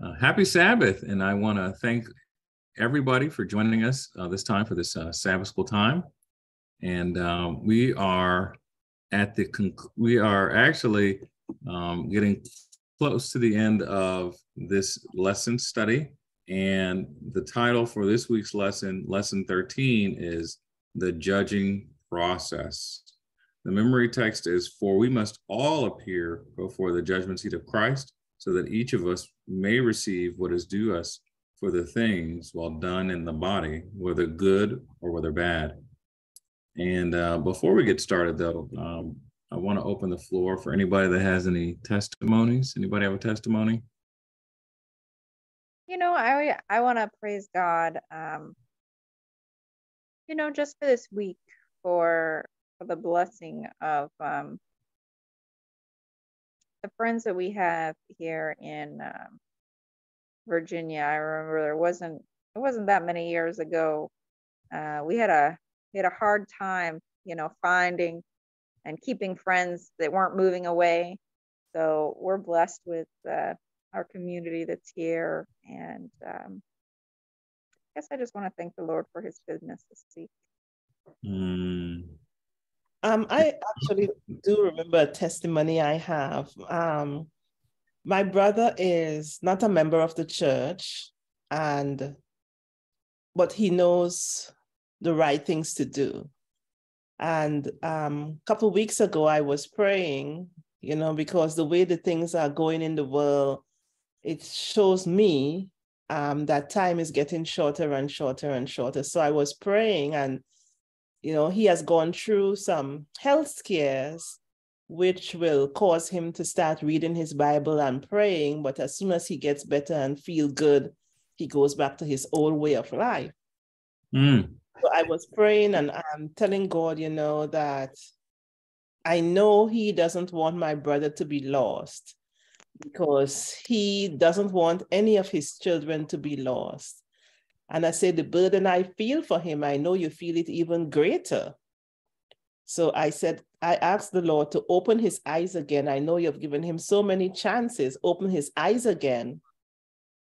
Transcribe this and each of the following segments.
Uh, happy Sabbath, and I want to thank everybody for joining us uh, this time for this uh, Sabbath school time. And um, we are at the conc- we are actually um, getting close to the end of this lesson study. And the title for this week's lesson, lesson 13, is the judging process. The memory text is For we must all appear before the judgment seat of Christ so that each of us may receive what is due us for the things well done in the body, whether good or whether bad. And uh, before we get started, though, um, I want to open the floor for anybody that has any testimonies. Anybody have a testimony? You know, I I want to praise God. Um, you know, just for this week, for for the blessing of um, the friends that we have here in um, Virginia. I remember there wasn't it wasn't that many years ago. Uh, we had a we had a hard time, you know, finding and keeping friends that weren't moving away. So we're blessed with uh, our community that's here, and um, I guess I just want to thank the Lord for His goodness this week. Mm. Um, I actually do remember a testimony I have. Um, my brother is not a member of the church, and but he knows the right things to do. And um, a couple weeks ago, I was praying, you know, because the way the things are going in the world, it shows me um, that time is getting shorter and shorter and shorter. So I was praying, and you know, he has gone through some health scares, which will cause him to start reading his Bible and praying. But as soon as he gets better and feel good, he goes back to his old way of life. Mm. So I was praying and I'm telling God, you know, that I know he doesn't want my brother to be lost because he doesn't want any of his children to be lost. And I said, the burden I feel for him, I know you feel it even greater. So I said, I asked the Lord to open his eyes again. I know you've given him so many chances. Open his eyes again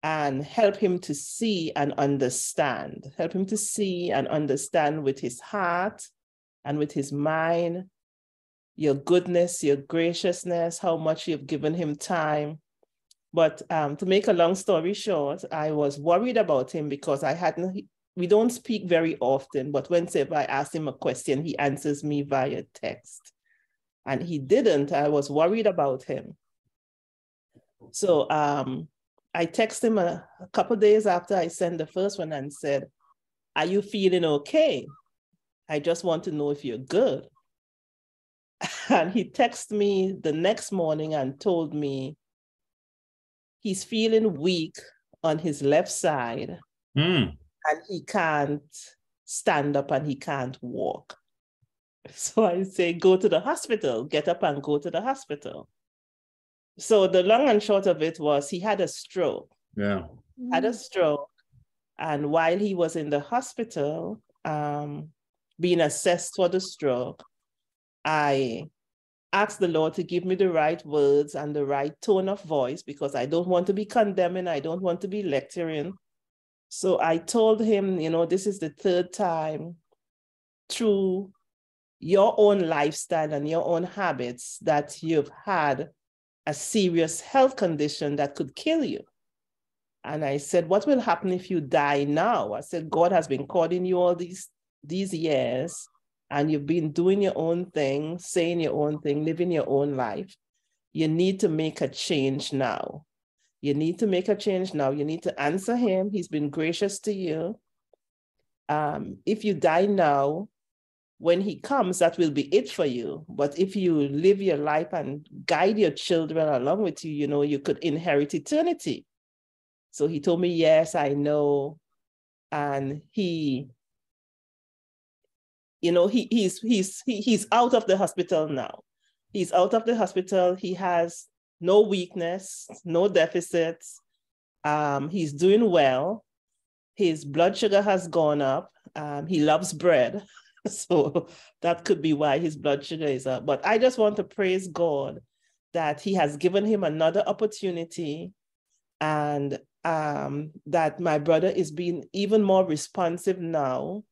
and help him to see and understand. Help him to see and understand with his heart and with his mind your goodness, your graciousness, how much you've given him time, but um, to make a long story short, I was worried about him because I hadn't, we don't speak very often, but whenever I ask him a question, he answers me via text. And he didn't. I was worried about him. So um, I texted him a, a couple days after I sent the first one and said, Are you feeling okay? I just want to know if you're good. And he texted me the next morning and told me he's feeling weak on his left side Mm. and he can't stand up and he can't walk. So I say, go to the hospital, get up and go to the hospital. So the long and short of it was he had a stroke, Yeah. had a stroke. And while he was in the hospital, um, being assessed for the stroke, I ask the Lord to give me the right words and the right tone of voice because I don't want to be condemning, I don't want to be lecturing. So I told him, you know, this is the third time through your own lifestyle and your own habits that you've had a serious health condition that could kill you. And I said, What will happen if you die now? I said, God has been calling you all these, these years and you've been doing your own thing, saying your own thing, living your own life, you need to make a change now. You need to make a change now. You need to answer him. He's been gracious to you. Um, if you die now, when he comes, that will be it for you. But if you live your life and guide your children along with you, you know, you could inherit eternity. So he told me, Yes, I know. And he you know he, he's he's he, he's out of the hospital now. He's out of the hospital. He has no weakness no deficits. Um, he's doing well. His blood sugar has gone up. Um, he loves bread. So that could be why his blood sugar is up. But i just want to praise god that he has given him another opportunity and um, that my brother is being even more responsive now.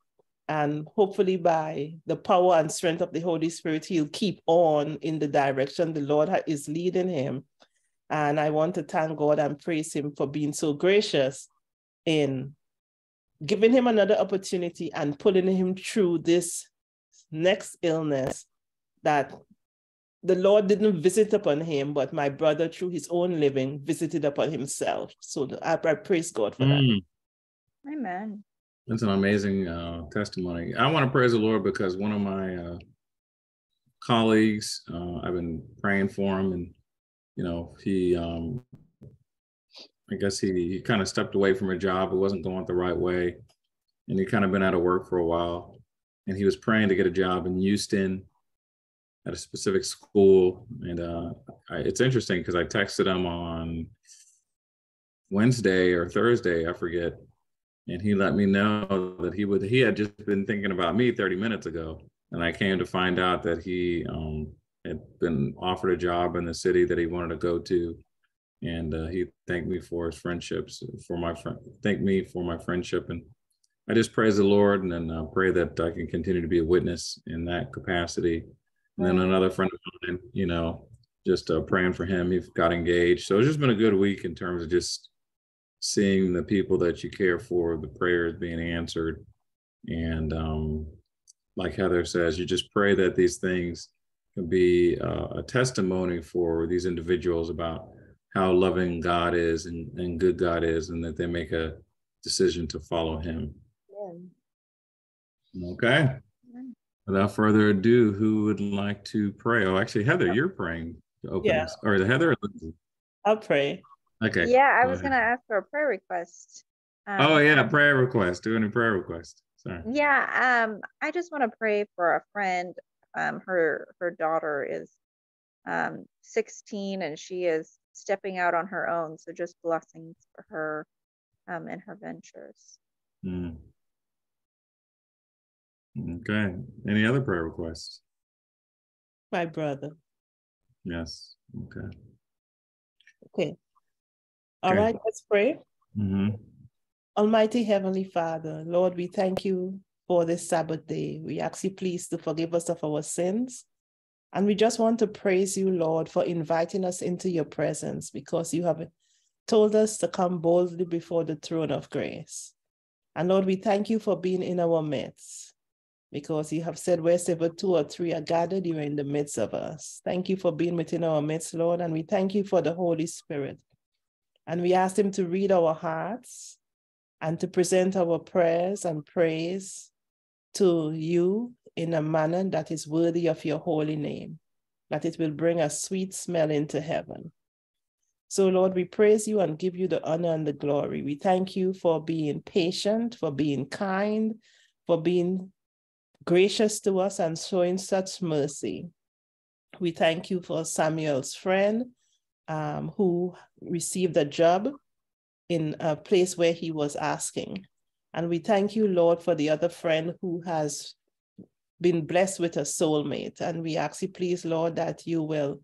And hopefully, by the power and strength of the Holy Spirit, he'll keep on in the direction the Lord is leading him. And I want to thank God and praise Him for being so gracious in giving him another opportunity and pulling him through this next illness that the Lord didn't visit upon him, but my brother, through his own living, visited upon himself. So I, I praise God for mm. that. Amen. That's an amazing uh, testimony. I want to praise the Lord because one of my uh, colleagues, uh, I've been praying for him, and you know, he, um, I guess he, he kind of stepped away from a job. It wasn't going the right way, and he kind of been out of work for a while. And he was praying to get a job in Houston at a specific school. And uh, I, it's interesting because I texted him on Wednesday or Thursday, I forget, and he let me know that he would he had just been thinking about me 30 minutes ago, and I came to find out that he um, had been offered a job in the city that he wanted to go to, and uh, he thanked me for his friendships, for my friend, thanked me for my friendship, and I just praise the Lord and then uh, pray that I can continue to be a witness in that capacity. And then another friend of mine, you know, just uh, praying for him. He got engaged. So it's just been a good week in terms of just seeing the people that you care for, the prayers being answered. And um, like Heather says, you just pray that these things can be uh, a testimony for these individuals about how loving God is and, and good God is, and that they make a decision to follow Him. Yeah. Okay. Without further ado, who would like to pray? Oh, actually, Heather, you're praying to open yeah. Or the Heather? I'll pray. Okay. Yeah, I was going to ask for a prayer request. Um, oh, yeah, prayer request. Doing a prayer request. Sorry. Yeah, um, I just want to pray for a friend. Um, her her daughter is um 16 and she is stepping out on her own. So just blessings for her um in her ventures. Mm. Okay. Any other prayer requests? My brother. Yes. Okay. Okay. All right. let's pray. Mm-hmm. Almighty Heavenly Father, Lord, we thank you for this Sabbath day. We ask you, please, to forgive us of our sins. And we just want to praise you, Lord, for inviting us into your presence because you have told us to come boldly before the throne of grace. And Lord, we thank you for being in our midst because you have said, wherever two or three are gathered, you are in the midst of us. Thank you for being within our midst, Lord, and we thank you for the Holy Spirit. And we ask him to read our hearts and to present our prayers and praise to you in a manner that is worthy of your holy name, that it will bring a sweet smell into heaven. So, Lord, we praise you and give you the honor and the glory. We thank you for being patient, for being kind, for being gracious to us and showing such mercy. We thank you for Samuel's friend um, who received a job in a place where he was asking. And we thank you, Lord, for the other friend who has been blessed with a soulmate. And we ask you, please, Lord, that you will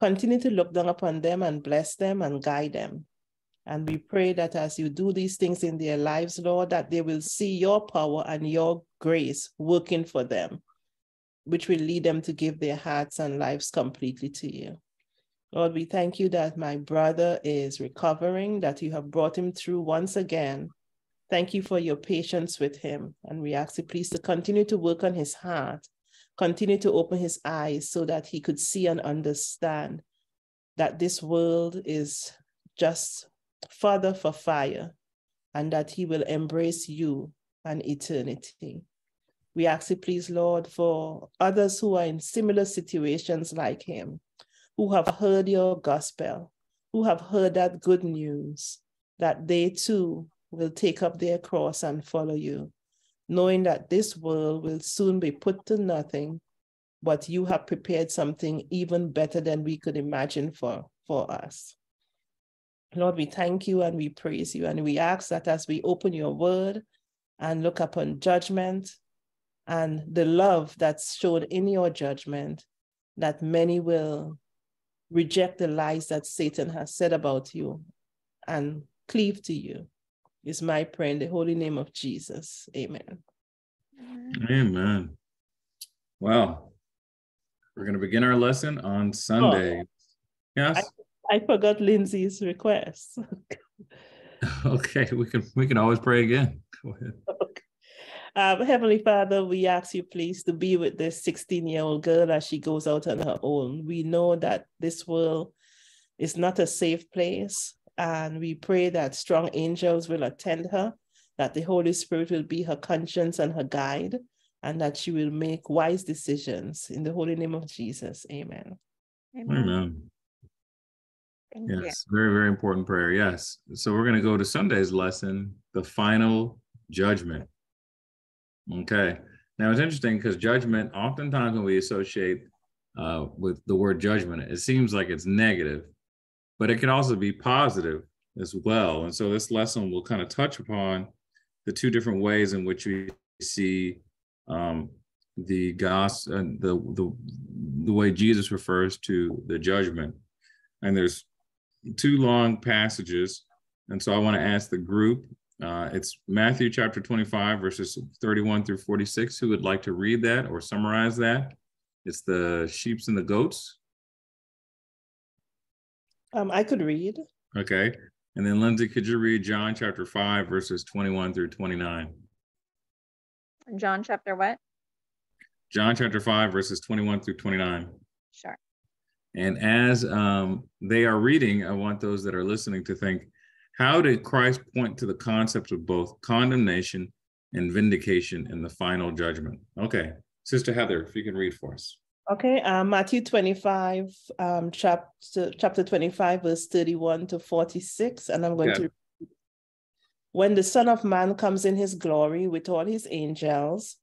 continue to look down upon them and bless them and guide them. And we pray that as you do these things in their lives, Lord, that they will see your power and your grace working for them, which will lead them to give their hearts and lives completely to you. Lord, we thank you that my brother is recovering, that you have brought him through once again. Thank you for your patience with him. And we ask you, please, to continue to work on his heart, continue to open his eyes so that he could see and understand that this world is just Father for fire, and that he will embrace you and eternity. We ask you, please, Lord, for others who are in similar situations like him, who have heard your gospel, who have heard that good news, that they too will take up their cross and follow you, knowing that this world will soon be put to nothing, but you have prepared something even better than we could imagine for, for us. Lord, we thank you and we praise you. And we ask that as we open your word and look upon judgment and the love that's shown in your judgment, that many will reject the lies that Satan has said about you and cleave to you. Is my prayer in the holy name of Jesus. Amen. Amen. Well, we're going to begin our lesson on Sunday. Oh, yes. I, I forgot Lindsay's request. okay, we can we can always pray again. Go ahead. Okay. Um, Heavenly Father, we ask you please to be with this 16 year old girl as she goes out on her own. We know that this world is not a safe place, and we pray that strong angels will attend her, that the Holy Spirit will be her conscience and her guide, and that she will make wise decisions. In the holy name of Jesus, amen. Amen. amen. yes, you. very, very important prayer. Yes. So we're going to go to Sunday's lesson, the final judgment. Okay. Now it's interesting because judgment, oftentimes when we associate uh, with the word judgment, it seems like it's negative, but it can also be positive as well. And so this lesson will kind of touch upon the two different ways in which we see um, the gospel uh, the, the the way Jesus refers to the judgment. And there's two long passages. And so I want to ask the group uh, it's Matthew chapter 25, verses 31 through 46. Who would like to read that or summarize that? It's the sheeps and the goats. Um, I could read. Okay. And then Lindsay, could you read John chapter 5, verses 21 through 29? John chapter what? John chapter 5, verses 21 through 29. Sure. And as um, they are reading, I want those that are listening to think, how did Christ point to the concept of both condemnation and vindication in the final judgment? Okay, Sister Heather, if you can read for us. Okay, uh, Matthew 25, um, chapter, chapter 25, verse 31 to 46. And I'm going yeah. to. When the Son of Man comes in his glory with all his angels,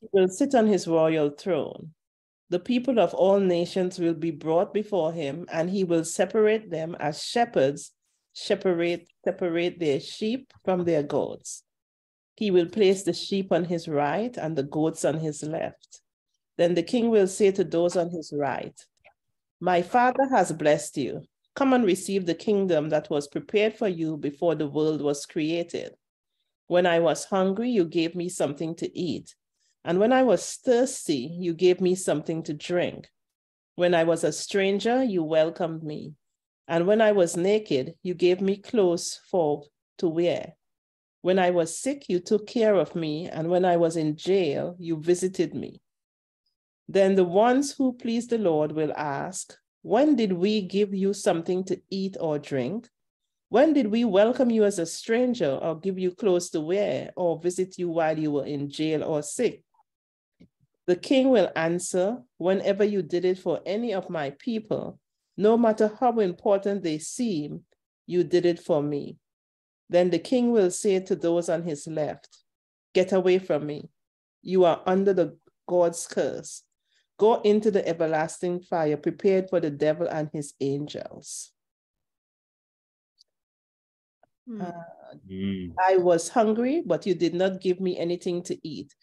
he will sit on his royal throne. The people of all nations will be brought before him, and he will separate them as shepherds separate, separate their sheep from their goats. He will place the sheep on his right and the goats on his left. Then the king will say to those on his right, My father has blessed you. Come and receive the kingdom that was prepared for you before the world was created. When I was hungry, you gave me something to eat. And when I was thirsty, you gave me something to drink. When I was a stranger, you welcomed me. And when I was naked, you gave me clothes for to wear. When I was sick, you took care of me. And when I was in jail, you visited me. Then the ones who please the Lord will ask, When did we give you something to eat or drink? When did we welcome you as a stranger or give you clothes to wear or visit you while you were in jail or sick? The king will answer, Whenever you did it for any of my people, no matter how important they seem, you did it for me. Then the king will say to those on his left, Get away from me. You are under the God's curse. Go into the everlasting fire prepared for the devil and his angels. Uh, mm. I was hungry, but you did not give me anything to eat.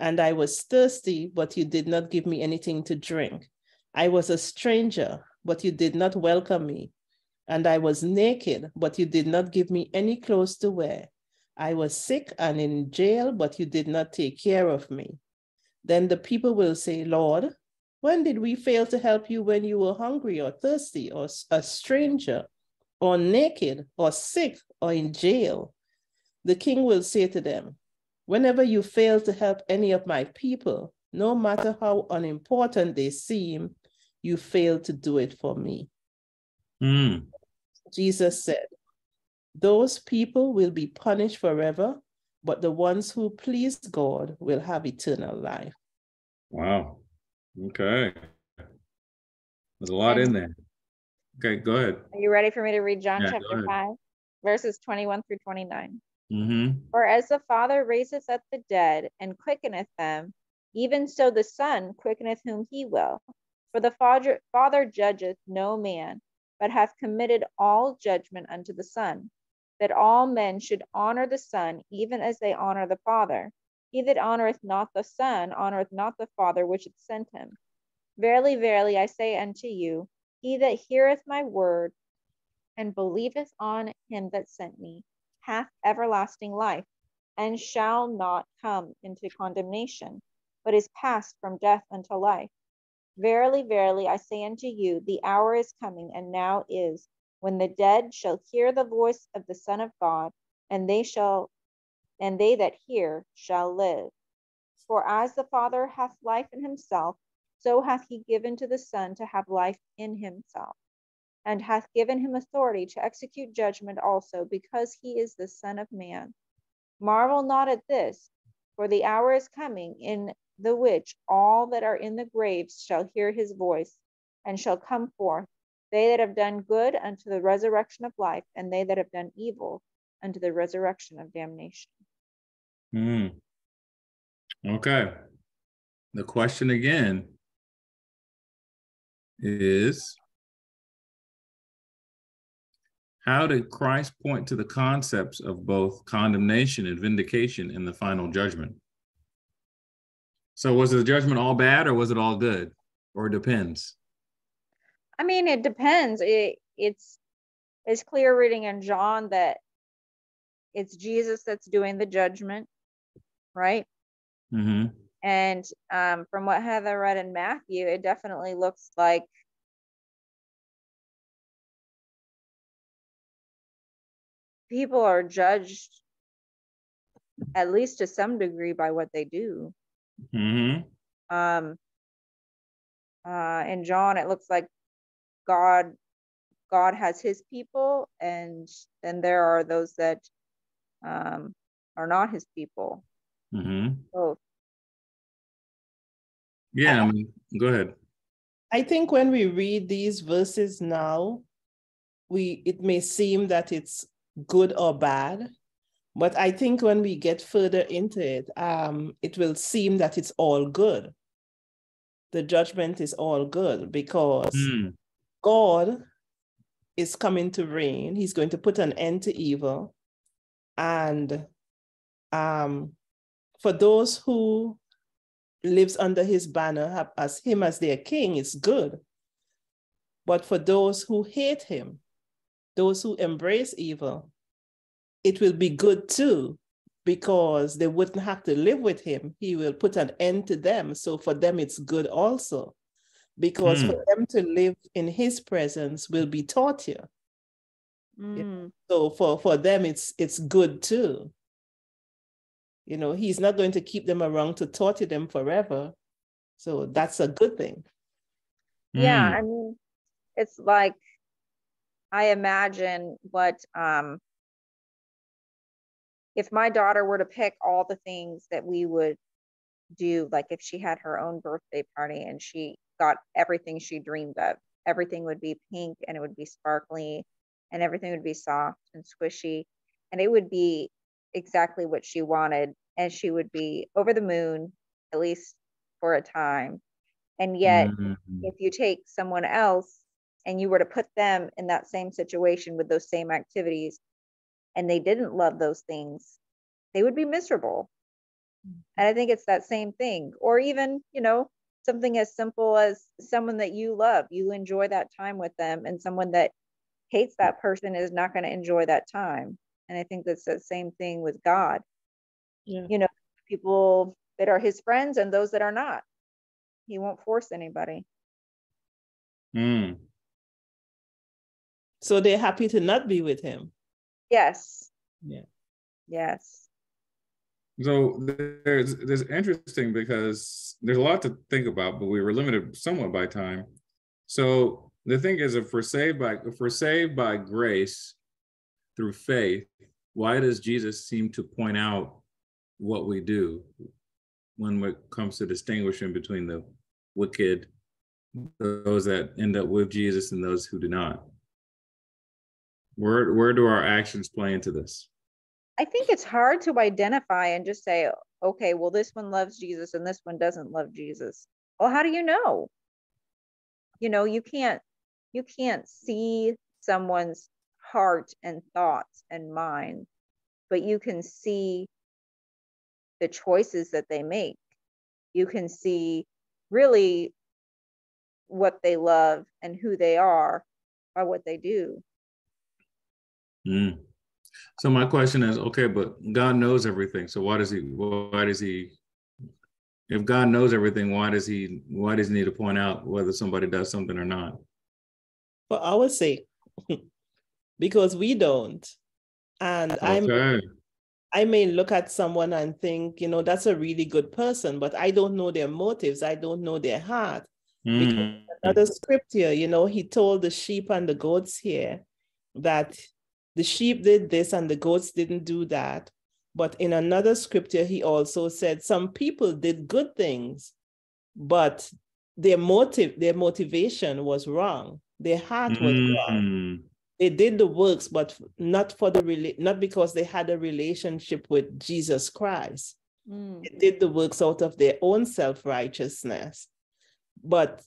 And I was thirsty, but you did not give me anything to drink. I was a stranger but you did not welcome me. And I was naked, but you did not give me any clothes to wear. I was sick and in jail, but you did not take care of me. Then the people will say, Lord, when did we fail to help you when you were hungry or thirsty or a stranger or naked or sick or in jail? The king will say to them, Whenever you fail to help any of my people, no matter how unimportant they seem, you failed to do it for me. Mm. Jesus said, Those people will be punished forever, but the ones who please God will have eternal life. Wow. Okay. There's a lot in there. Okay, go ahead. Are you ready for me to read John yeah, chapter 5, verses 21 through 29? Mm-hmm. For as the Father raiseth up the dead and quickeneth them, even so the Son quickeneth whom he will. For the father, father judgeth no man, but hath committed all judgment unto the Son, that all men should honor the Son, even as they honor the Father. He that honoreth not the Son honoreth not the Father which hath sent him. Verily, verily, I say unto you, he that heareth my word and believeth on him that sent me hath everlasting life, and shall not come into condemnation, but is passed from death unto life. Verily, verily, I say unto you, the hour is coming, and now is, when the dead shall hear the voice of the Son of God, and they shall and they that hear shall live. For as the Father hath life in himself, so hath he given to the Son to have life in himself, and hath given him authority to execute judgment also, because he is the Son of Man. Marvel not at this, for the hour is coming in the which all that are in the graves shall hear his voice, and shall come forth, they that have done good unto the resurrection of life, and they that have done evil unto the resurrection of damnation. Hmm. Okay. The question again is How did Christ point to the concepts of both condemnation and vindication in the final judgment? So, was the judgment all bad or was it all good? Or depends? I mean, it depends. It, it's it's clear reading in John that it's Jesus that's doing the judgment, right? Mm-hmm. And um, from what Heather read in Matthew, it definitely looks like people are judged at least to some degree by what they do. Mm-hmm. Um, uh, in John, it looks like God God has his people, and then there are those that um, are not his people. Mm-hmm. Both. Yeah, I mean, go ahead. I think when we read these verses now, we it may seem that it's good or bad, but I think when we get further into it, um, it will seem that it's all good. The judgment is all good because Mm. God is coming to reign. He's going to put an end to evil. And um, for those who lives under his banner have, as him as their king, it's good. But for those who hate him, those who embrace evil, it will be good too, because they wouldn't have to live with him. He will put an end to them. So for them, it's good also, because Hmm. for them to live in his presence will be torture. Mm. So for, for them, it's it's good too. You know, he's not going to keep them around to torture them forever. So that's a good thing. Yeah, Mm. I mean, it's like I imagine what um if my daughter were to pick all the things that we would do, like if she had her own birthday party and she got everything she dreamed of, everything would be pink and it would be sparkly and everything would be soft and squishy and it would be exactly what she wanted and she would be over the moon at least for a time and yet Mhm. if you take someone else and you were to put them in that same situation with those same activities and they didn't love those things they would be miserable and i think it's that same thing or even you know something as simple as someone that you love you enjoy that time with them and someone that hates that person is not going to enjoy that time and i think that's the same thing with god Yeah. you know people that are his friends and those that are not he won't force anybody Mm. So they're happy to not be with him. Yes Yeah. yes So there's there's interesting because there's a lot to think about, but we were limited somewhat by time. So the thing is, if we're saved by if we're saved by grace through faith, why does Jesus seem to point out what we do when it comes to distinguishing between the wicked, those that end up with Jesus, and those who do not? Where where do our actions play into this? I think it's hard to identify and just say, okay, well, this one loves Jesus and this one doesn't love Jesus. Well, how do you know? You know, you can't you can't see someone's heart and thoughts and mind, but you can see the choices that they make. You can see really what they love and who they are by what they do. Mm. So my question is, okay, but God knows everything. So why does he? Why does he? If God knows everything, why does he? Why does he need to point out whether somebody does something or not? For our sake, because we don't, and okay. I'm. I may look at someone and think, you know, that's a really good person, but I don't know their motives. I don't know their heart. Mm. Because another scripture, you know, he told the sheep and the goats here that the sheep did this and the goats didn't do that. But in another scripture, he also said some people did good things, but their motive, their motivation was wrong. Their heart was mm. wrong. They did the works, but not for the not because they had a relationship with Jesus Christ. Mm. They did the works out of their own self-righteousness. But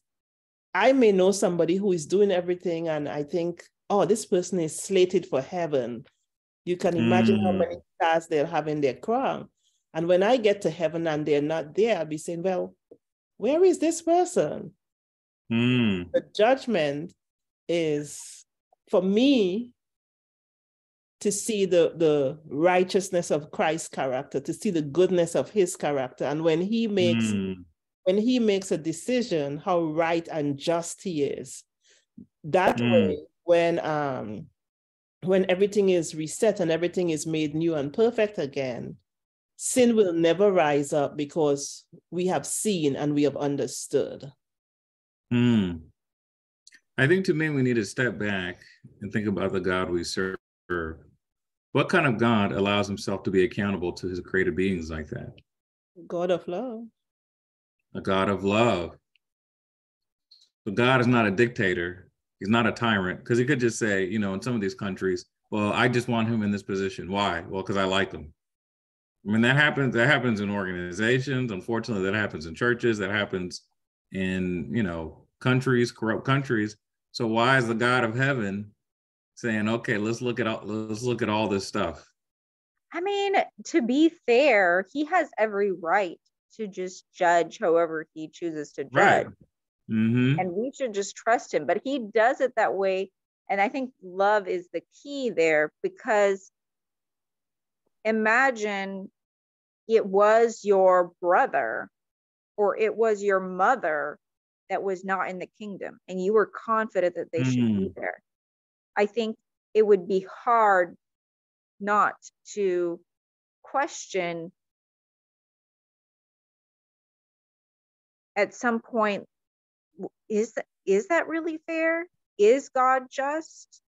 I may know somebody who is doing everything, and I think oh, this person is slated for heaven. You can imagine mm. how many stars they'll have in their crown. And when I get to heaven and they're not there, I'll be saying, well, where is this person? Mm. The judgment is for me to see the, the righteousness of Christ's character, to see the goodness of his character. And when he makes mm. when he makes a decision, how right and just he is. That mm. way when um when everything is reset and everything is made new and perfect again, sin will never rise up because we have seen and we have understood. Hmm. I think to me, we need to step back and think about the God we serve. What kind of God allows himself to be accountable to his created beings like that? God of love. A God of love. But God is not a dictator. He's not a tyrant because he could just say, you know, in some of these countries, well, I just want him in this position. Why? Well, because I like him. I mean, that happens. That happens in organizations. Unfortunately, that happens in churches. That happens in you know countries, corrupt countries. So why is the God of heaven saying, okay, let's look at all let's look at all this stuff? I mean, to be fair, he has every right to just judge however he chooses to judge. Right. Mm-hmm. And we should just trust him. But he does it that way. And I think love is the key there because imagine it was your brother or it was your mother that was not in the kingdom and you were confident that they mm. should be mm. there. I think it would be hard not to question at some point is is that really fair? Is God just?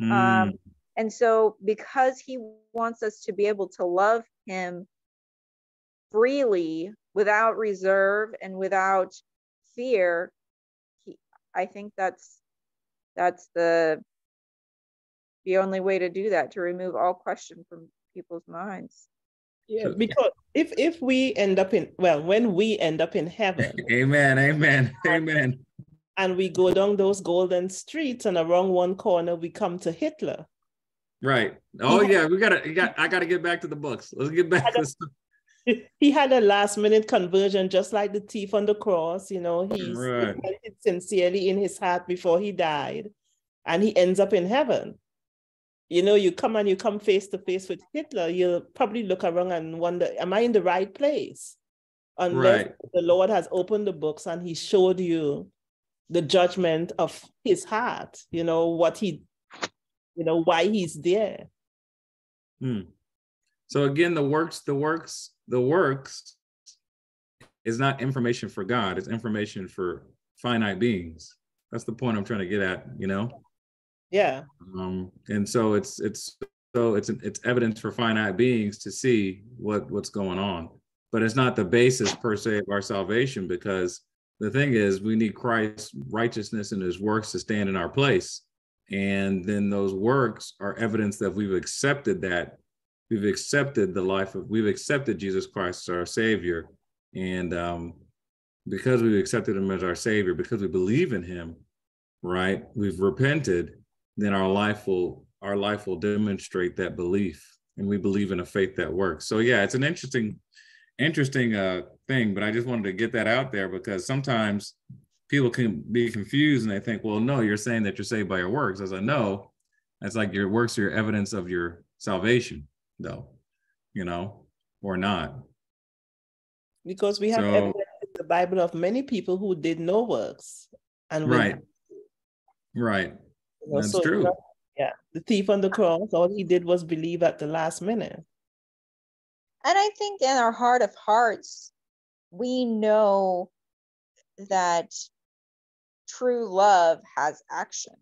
Mm. Um, and so, because He wants us to be able to love Him freely, without reserve and without fear, he, I think that's that's the the only way to do that to remove all question from people's minds yeah because if if we end up in well when we end up in heaven amen amen amen. and we go down those golden streets and around one corner we come to hitler. Right. Oh yeah we gotta got i gotta get back to the books. Let's get back to he had a last minute conversion just like the thief on the cross you know he's right. he sincerely in his heart before he died and he ends up in heaven you know, you come and you come face to face with Hitler, you'll probably look around and wonder, am I in the right place? Unless right. the Lord has opened the books and he showed you the judgment of his heart, you know, what he, you know, why he's there. Hmm. So again, the works, the works, the works is not information for God, it's information for finite beings. That's the point I'm trying to get at, you know? Yeah. Um, and so it's it's so it's it's evidence for finite beings to see what what's going on, but it's not the basis per se of our salvation because the thing is we need Christ's righteousness and His works to stand in our place, and then those works are evidence that we've accepted that we've accepted the life of we've accepted Jesus Christ as our Savior, and um, because we've accepted Him as our Savior, because we believe in Him, right? We've repented then our life will our life will demonstrate that belief and we believe in a faith that works so yeah it's an interesting interesting uh thing but i just wanted to get that out there because sometimes people can be confused and they think well no you're saying that you're saved by your works as i know That's like your works are your evidence of your salvation, though, you know, or not. Because we have So- evidence in the Bible of many people who did no works. And Right. Right. You know, That's so it's true. not- yeah. The thief on the cross, all he did was believe at the last minute. And I think in our heart of hearts, we know that true love has action.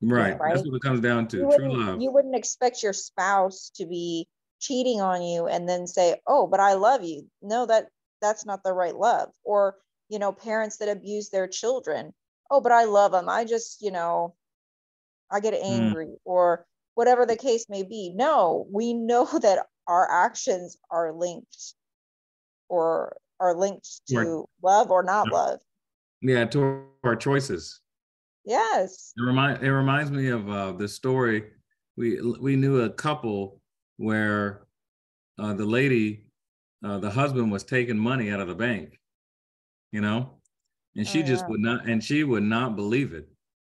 Right. Right. That's what it comes down to. You True love. you wouldn't expect your spouse to be cheating on you and then say, "Oh, but I love you." No, that that's not the right love. Or you know, parents that abuse their children. Oh, but I love them. I just, you know, I get angry or whatever the case may be. No, we know that our actions are linked or are linked Right. to love or not Yeah. love. yeah, to our choices. Yes. It remind it reminds me of uh, the story. We we knew a couple where uh, the lady, uh, the husband was taking money out of the bank, you know, and she Oh, just would not, and she would not believe it.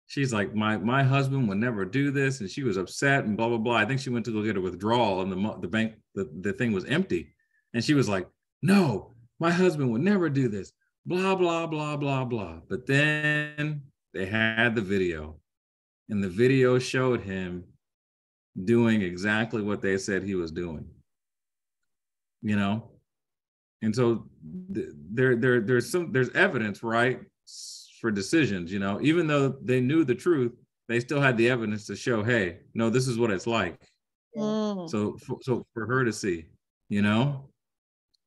She's like, my my husband would never do this, and she was upset and blah blah blah. I think she went to go get a withdrawal, and the the bank the, the thing was empty, and she was like, no, my husband would never do this. Blah blah blah blah blah. But then they had the video and the video showed him doing exactly what they said he was doing you know and so th- there there there's some there's evidence right for decisions you know even though they knew the truth they still had the evidence to show hey no this is what it's like. Mm. so for, so for her to see you know?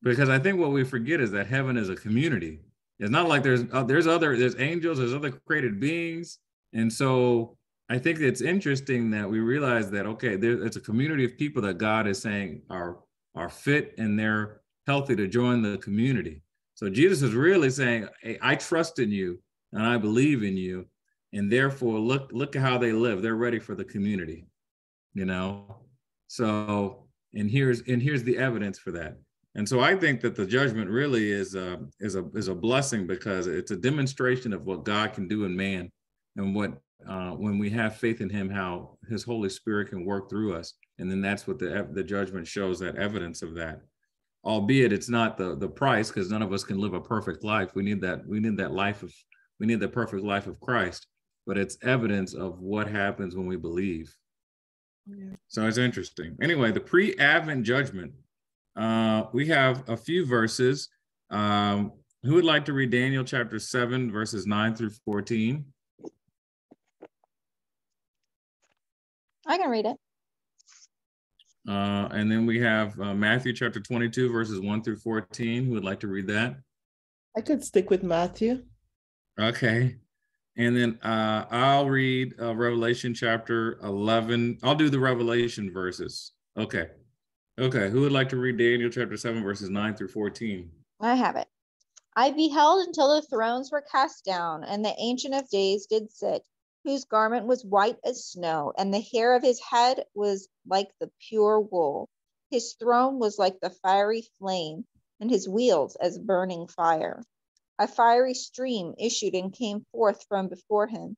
Because i think what we forget is that heaven is a community. It's not like there's uh, there's other there's angels there's other created beings. And so i think it's interesting that we realize that okay there, it's a community of people that god is saying are are fit and they're healthy to join the community. So jesus is really saying hey, i trust in you and i believe in you and therefore look look at how they live. They're ready for the community you know? So and here's and here's the evidence for that. And so i think that the judgment really is a is a is a blessing because it's a demonstration of what god can do in man and what uh, when we have faith in him how his holy spirit can work through us. And then that's what the the judgment shows that evidence of that. Albeit it's not the the price because none of us can live a perfect life. We need that we need that life of we need the perfect life of christ but it's evidence of what happens when we believe so it's interesting. Anyway, the pre-Advent judgment. Uh, we have a few verses. Um, who would like to read Daniel chapter 7, verses 9 through 14? I can read it. Uh, and then we have uh, Matthew chapter 22, verses 1 through 14. Who would like to read that? I could stick with Matthew. Okay. And then uh, I'll read uh, Revelation chapter 11. I'll do the Revelation verses. Okay. Okay. Who would like to read Daniel chapter 7, verses 9 through 14? I have it. I beheld until the thrones were cast down, and the Ancient of Days did sit, whose garment was white as snow, and the hair of his head was like the pure wool. His throne was like the fiery flame, and his wheels as burning fire. A fiery stream issued and came forth from before him.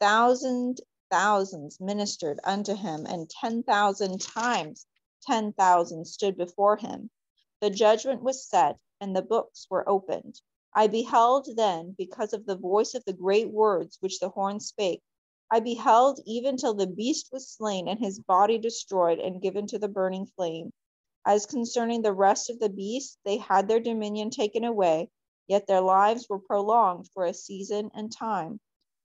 Thousand thousands ministered unto him, and ten thousand times ten thousand stood before him. The judgment was set, and the books were opened. I beheld then, because of the voice of the great words which the horn spake, I beheld even till the beast was slain, and his body destroyed and given to the burning flame. As concerning the rest of the beasts, they had their dominion taken away, yet their lives were prolonged for a season and time.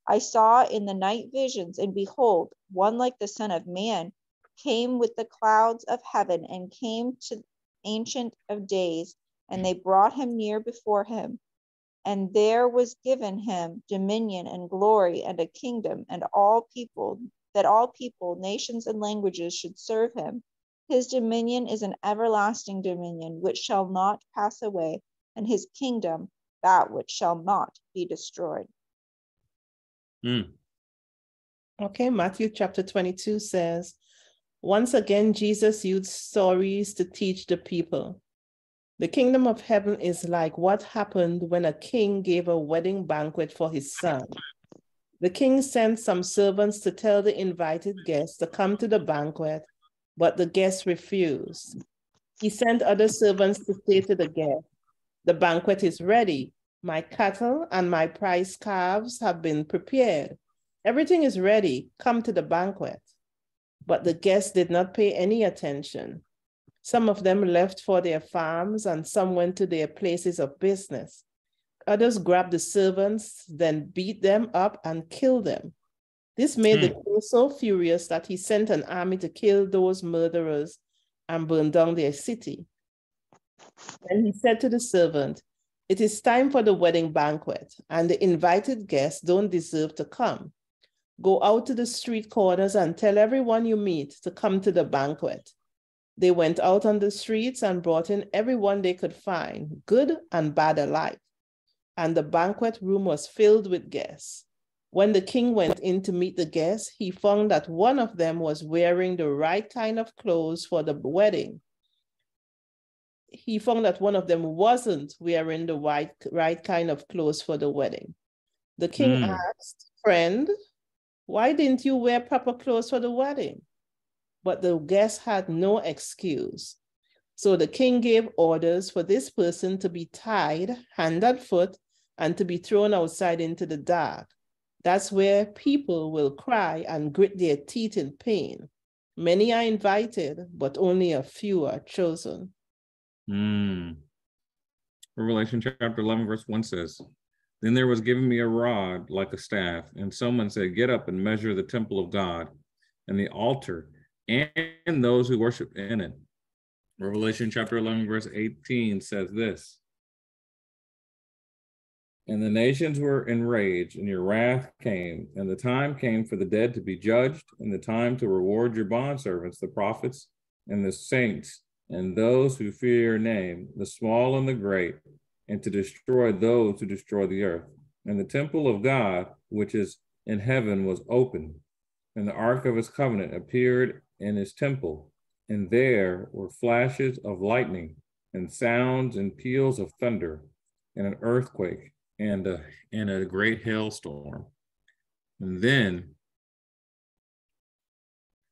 I saw in the night visions, and behold, one like the Son of Man came with the clouds of heaven and came to Ancient of Days, and they brought him near before him. And there was given him dominion and glory and a kingdom, and all people, that all people, nations, and languages should serve him. His dominion is an everlasting dominion which shall not pass away, and his kingdom that which shall not be destroyed. Hmm. Okay, Matthew chapter 22 says, Once again, Jesus used stories to teach the people. The kingdom of heaven is like what happened when a king gave a wedding banquet for his son. The king sent some servants to tell the invited guests to come to the banquet, but the guests refused. He sent other servants to say to the guests, The banquet is ready. My cattle and my prize calves have been prepared. Everything is ready. Come to the banquet. But the guests did not pay any attention. Some of them left for their farms, and some went to their places of business. Others grabbed the servants, then beat them up and killed them. This made the hmm. king so furious that he sent an army to kill those murderers and burn down their city. Then he said to the servant, It is time for the wedding banquet, and the invited guests don't deserve to come. Go out to the street corners and tell everyone you meet to come to the banquet. They went out on the streets and brought in everyone they could find, good and bad alike and the banquet room was filled with guests. When the king went in to meet the guests, he found that one of them was wearing the right kind of clothes for the wedding. He found that one of them wasn't wearing the right, right kind of clothes for the wedding. The king mm. asked, Friend, why didn't you wear proper clothes for the wedding? But the guest had no excuse. So the king gave orders for this person to be tied hand and foot and to be thrown outside into the dark. That's where people will cry and grit their teeth in pain. Many are invited, but only a few are chosen. Mm. Revelation chapter 11, verse 1 says, Then there was given me a rod like a staff, and someone said, Get up and measure the temple of God and the altar and those who worship in it. Revelation chapter 11, verse 18 says this and the nations were enraged, and your wrath came, and the time came for the dead to be judged, and the time to reward your bondservants, the prophets and the saints, and those who fear your name, the small and the great, and to destroy those who destroy the earth. And the temple of God, which is in heaven, was opened, and the ark of his covenant appeared in his temple, and there were flashes of lightning, and sounds and peals of thunder, and an earthquake and a, and a great hailstorm. And then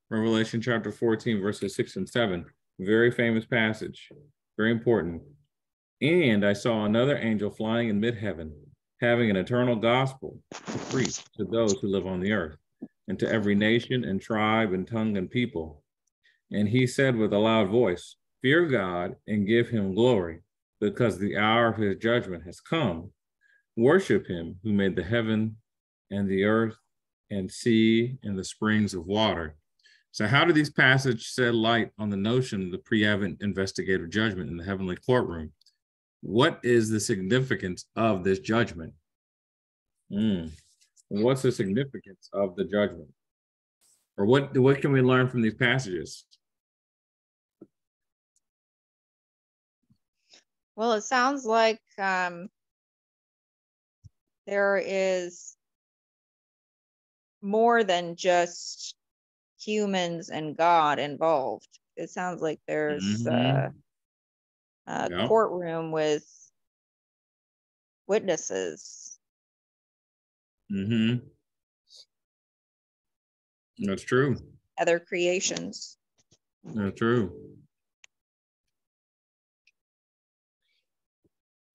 Revelation chapter 14, verses 6 and 7, very famous passage, very important. And I saw another angel flying in mid heaven, having an eternal gospel to preach to those who live on the earth, and to every nation and tribe and tongue and people. And he said with a loud voice, Fear God and give him glory, because the hour of his judgment has come Worship him who made the heaven and the earth and sea and the springs of water. So, how do these passages shed light on the notion of the pre Advent investigative judgment in the heavenly courtroom? What is the significance of this judgment? Mm. What's the significance of the judgment? Or what, what can we learn from these passages? Well, it sounds like um, there is more than just humans and God involved. It sounds like there's mm-hmm. a, a yeah. courtroom with witnesses. Mm-hmm. That's true. Other creations. That's true.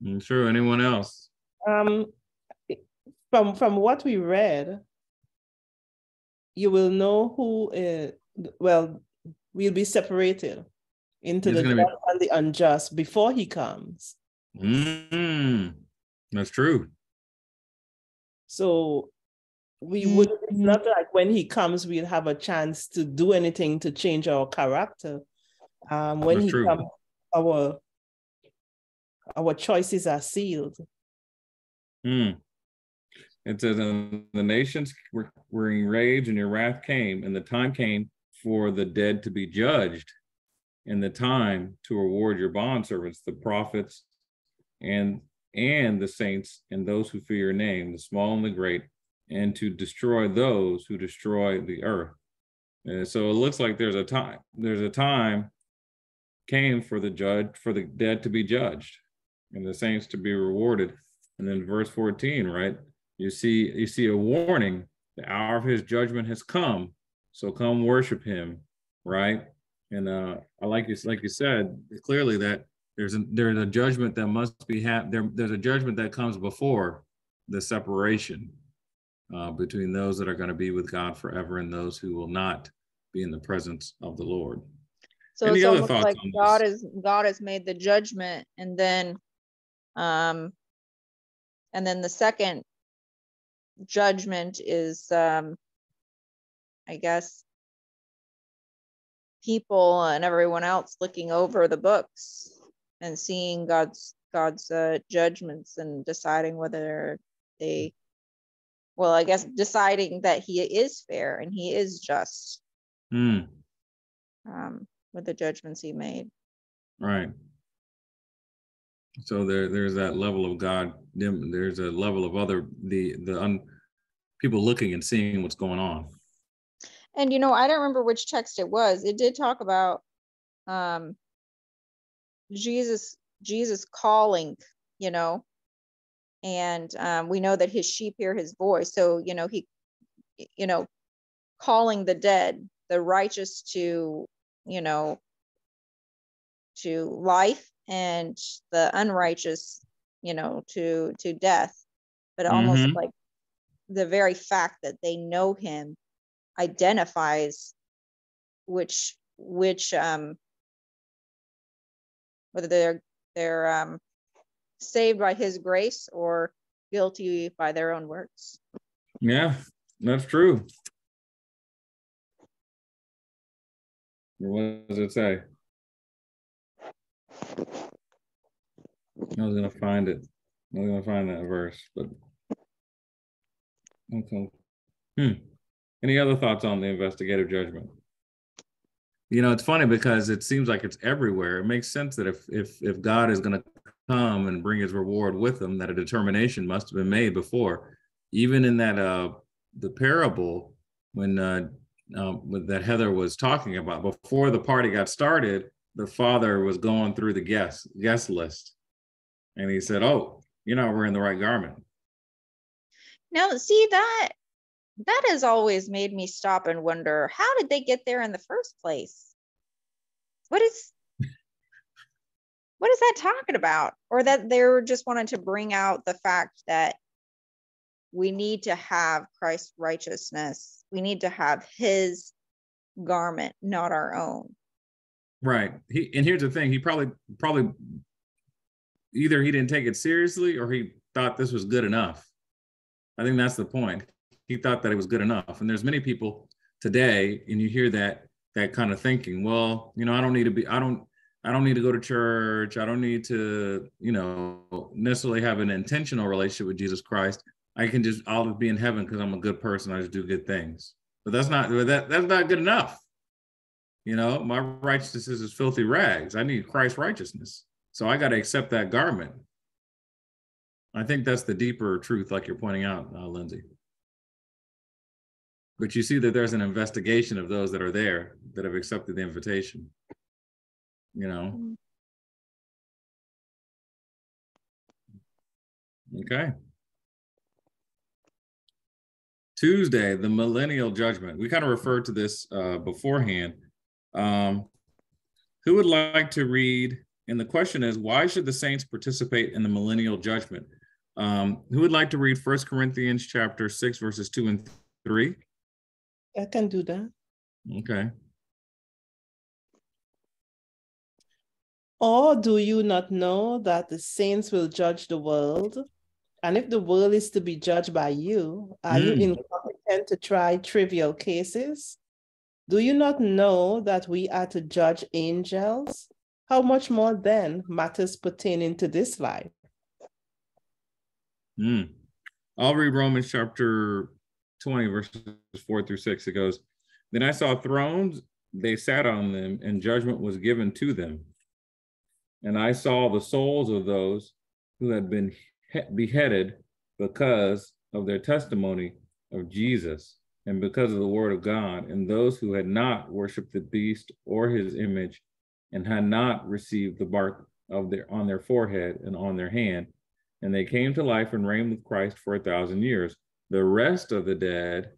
That's true. Anyone else? Um, from from what we read, you will know who. Uh, well, will be separated into He's the just be... and the unjust before he comes. Mm, that's true. So we would it's not like when he comes we'll have a chance to do anything to change our character. Um, when that's he true. comes, our our choices are sealed. Mm. It says, and the nations were, were enraged, and your wrath came, and the time came for the dead to be judged, and the time to reward your bondservants, the prophets, and and the saints, and those who fear your name, the small and the great, and to destroy those who destroy the earth. And so it looks like there's a time, there's a time came for the judge, for the dead to be judged, and the saints to be rewarded. And then verse 14, right? You see you see a warning the hour of his judgment has come. So come worship him, right? And uh, I like you, like you said, clearly that there's a there's a judgment that must be had. There, there's a judgment that comes before the separation uh, between those that are going to be with God forever and those who will not be in the presence of the Lord. So Any it's almost like God is God has made the judgment, and then, um, and then the second judgment is, um, I guess, people and everyone else looking over the books and seeing God's God's uh, judgments and deciding whether they, well, I guess deciding that He is fair and He is just. Mm. Um, with the judgments he made. Right. So there, there's that level of God. There's a level of other the the un, people looking and seeing what's going on. And you know, I don't remember which text it was. It did talk about um, Jesus Jesus calling, you know, and um, we know that his sheep hear his voice. So you know he, you know, calling the dead, the righteous to you know, to life and the unrighteous, you know, to to death. But almost mm-hmm. like the very fact that they know him identifies which which um whether they're they're um saved by his grace or guilty by their own works. Yeah, that's true. What does it say? I was gonna find it. I was gonna find that verse, but okay. Hmm. Any other thoughts on the investigative judgment? You know, it's funny because it seems like it's everywhere. It makes sense that if if if God is gonna come and bring his reward with him, that a determination must have been made before. Even in that uh the parable, when uh um, that Heather was talking about. Before the party got started, the father was going through the guest guest list, and he said, "Oh, you're not wearing the right garment." Now, see that that has always made me stop and wonder how did they get there in the first place? What is what is that talking about? Or that they're just wanting to bring out the fact that we need to have Christ's righteousness. We need to have his garment, not our own. Right. He and here's the thing, he probably probably either he didn't take it seriously or he thought this was good enough. I think that's the point. He thought that it was good enough. And there's many people today and you hear that that kind of thinking, well, you know, I don't need to be I don't I don't need to go to church. I don't need to, you know, necessarily have an intentional relationship with Jesus Christ. I can just always be in heaven because I'm a good person. I just do good things. But that's not that that's not good enough. You know, my righteousness is filthy rags. I need Christ's righteousness. So I got to accept that garment. I think that's the deeper truth, like you're pointing out, uh, Lindsay. But you see that there's an investigation of those that are there that have accepted the invitation. You know. Mm-hmm. Okay. Tuesday, the millennial judgment. We kind of referred to this uh, beforehand. Um, who would like to read? And the question is, why should the saints participate in the millennial judgment? Um, who would like to read First Corinthians chapter 6, verses 2 and 3? I can do that. Okay. Or do you not know that the saints will judge the world? And if the world is to be judged by you, are mm. you hmm. incompetent to try trivial cases? Do you not know that we are to judge angels? How much more then matters pertaining to this life? Mm. I'll read Romans chapter 20, verses 4 through 6. It goes, Then I saw thrones, they sat on them, and judgment was given to them. And I saw the souls of those who had been beheaded because of their testimony of Jesus and because of the word of God, and those who had not worshiped the beast or his image and had not received the mark of their on their forehead and on their hand, and they came to life and reigned with Christ for a thousand years. The rest of the dead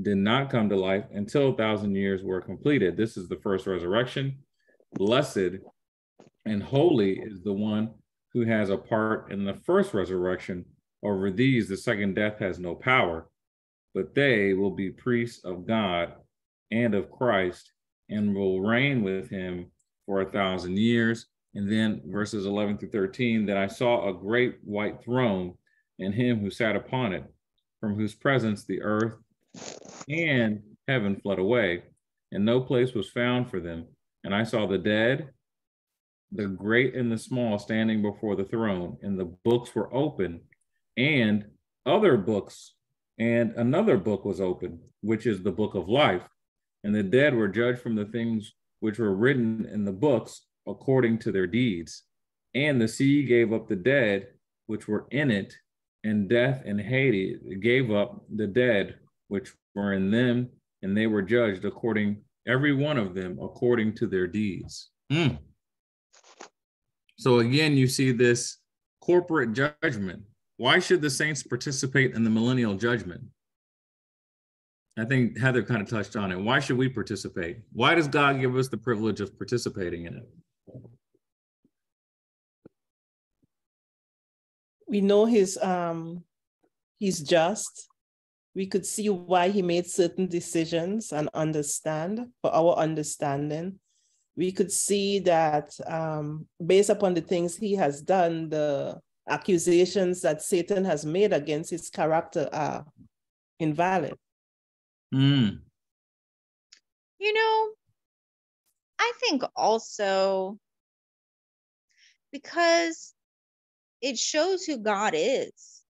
did not come to life until a thousand years were completed. This is the first resurrection. Blessed and holy is the one who has a part in the first resurrection. Over these, the second death has no power, but they will be priests of God and of Christ and will reign with him for a thousand years. And then verses 11 through 13 that I saw a great white throne and him who sat upon it, from whose presence the earth and heaven fled away, and no place was found for them. And I saw the dead, the great and the small, standing before the throne, and the books were open, and other books, and another book was open, which is the book of life. And the dead were judged from the things which were written in the books according to their deeds. And the sea gave up the dead which were in it, and death and Hades gave up the dead which were in them, and they were judged according, every one of them, according to their deeds. Mm. So again, you see this corporate judgment. Why should the saints participate in the millennial judgment? I think Heather kind of touched on it. Why should we participate? Why does God give us the privilege of participating in it? We know his um he's just. We could see why he made certain decisions and understand for our understanding. We could see that um, based upon the things he has done, the accusations that Satan has made against his character are invalid. Mm. You know, I think also because it shows who God is.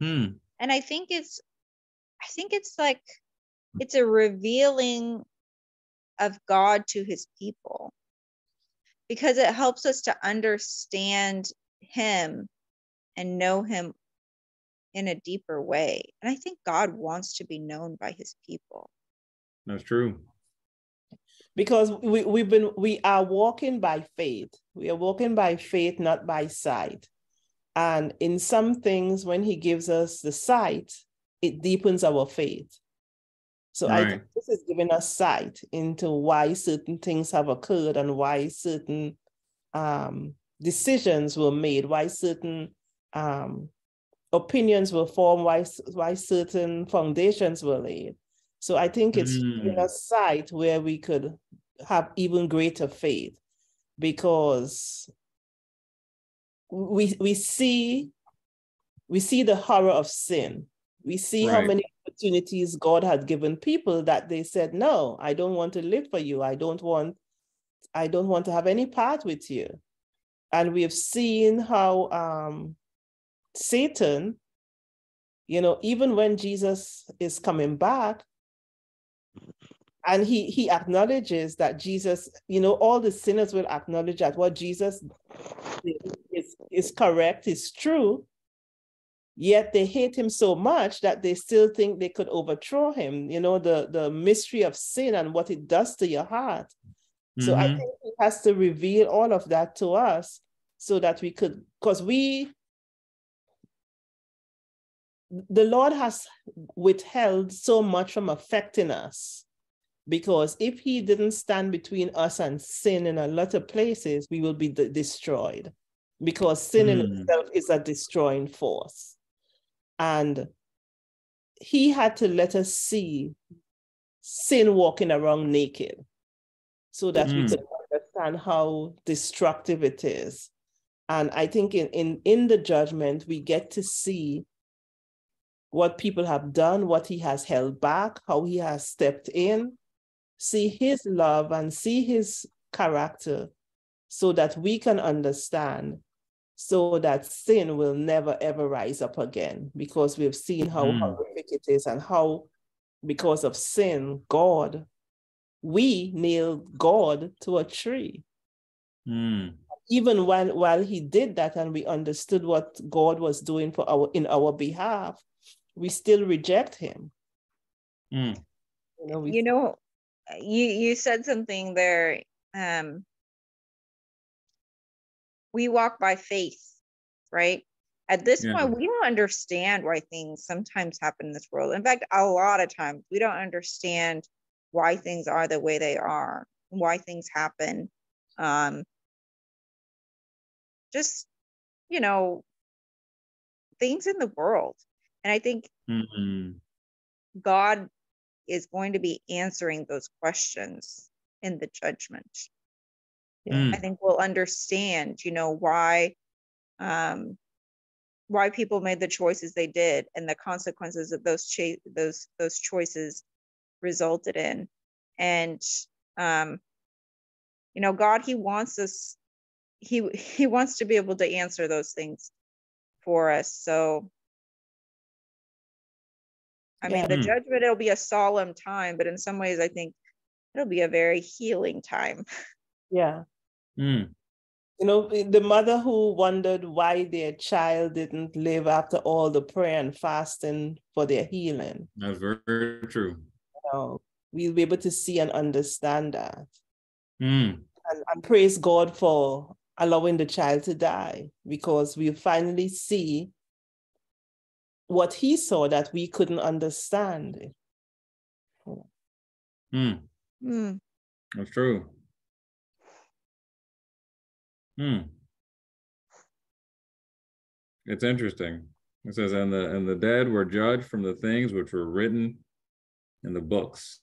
Hmm. And I think it's I think it's like it's a revealing of God to his people because it helps us to understand him and know him in a deeper way. And I think God wants to be known by his people. That's true. Because we, we've been we are walking by faith. We are walking by faith, not by sight. And in some things, when he gives us the sight, it deepens our faith. So right. I think this is giving us sight into why certain things have occurred and why certain um, decisions were made, why certain um, opinions were formed, why, why certain foundations were laid. So I think it's mm. a site where we could have even greater faith because we we see we see the horror of sin. We see right. how many opportunities God had given people that they said, No, I don't want to live for you. I don't want, I don't want to have any part with you. And we have seen how um Satan, you know, even when Jesus is coming back, and he he acknowledges that Jesus, you know, all the sinners will acknowledge that what Jesus is, is correct, is true. Yet they hate him so much that they still think they could overthrow him. You know, the, the mystery of sin and what it does to your heart. Mm-hmm. So I mm-hmm. think he has to reveal all of that to us so that we could, because we the Lord has withheld so much from affecting us because if he didn't stand between us and sin in a lot of places, we will be de- destroyed because sin mm. in itself is a destroying force. And he had to let us see sin walking around naked so that mm. we can understand how destructive it is. And I think in, in, in the judgment, we get to see what people have done, what he has held back, how he has stepped in, see his love and see his character so that we can understand so that sin will never ever rise up again because we've seen how mm. horrific it is and how because of sin god we nailed god to a tree mm. even while while he did that and we understood what god was doing for our in our behalf we still reject him. Mm. You know, we, you know, you you said something there. Um, we walk by faith, right? At this Yeah. point, we don't understand why things sometimes happen in this world. In fact, a lot of times we don't understand why things are the way they are, why things happen. Um, just, you know, things in the world. And I think Mhm. God is going to be answering those questions in the judgment. Mm. I think we'll understand, you know, why um why people made the choices they did and the consequences of those cha- those those choices resulted in. And um you know, God he wants us he he wants to be able to answer those things for us. So I mean, Yeah. the Mm. judgment it'll be a solemn time, but in some ways I think it'll be a very healing time. Yeah. Mm. You know, the mother who wondered why their child didn't live after all the prayer and fasting for their healing. That's very true. You know, we'll be able to see and understand that. Mm. And, and praise God for allowing the child to die because we finally see what he saw that we couldn't understand. Mm. Hmm. That's true. Hmm. It's interesting. It says, and the and the dead were judged from the things which were written in the books.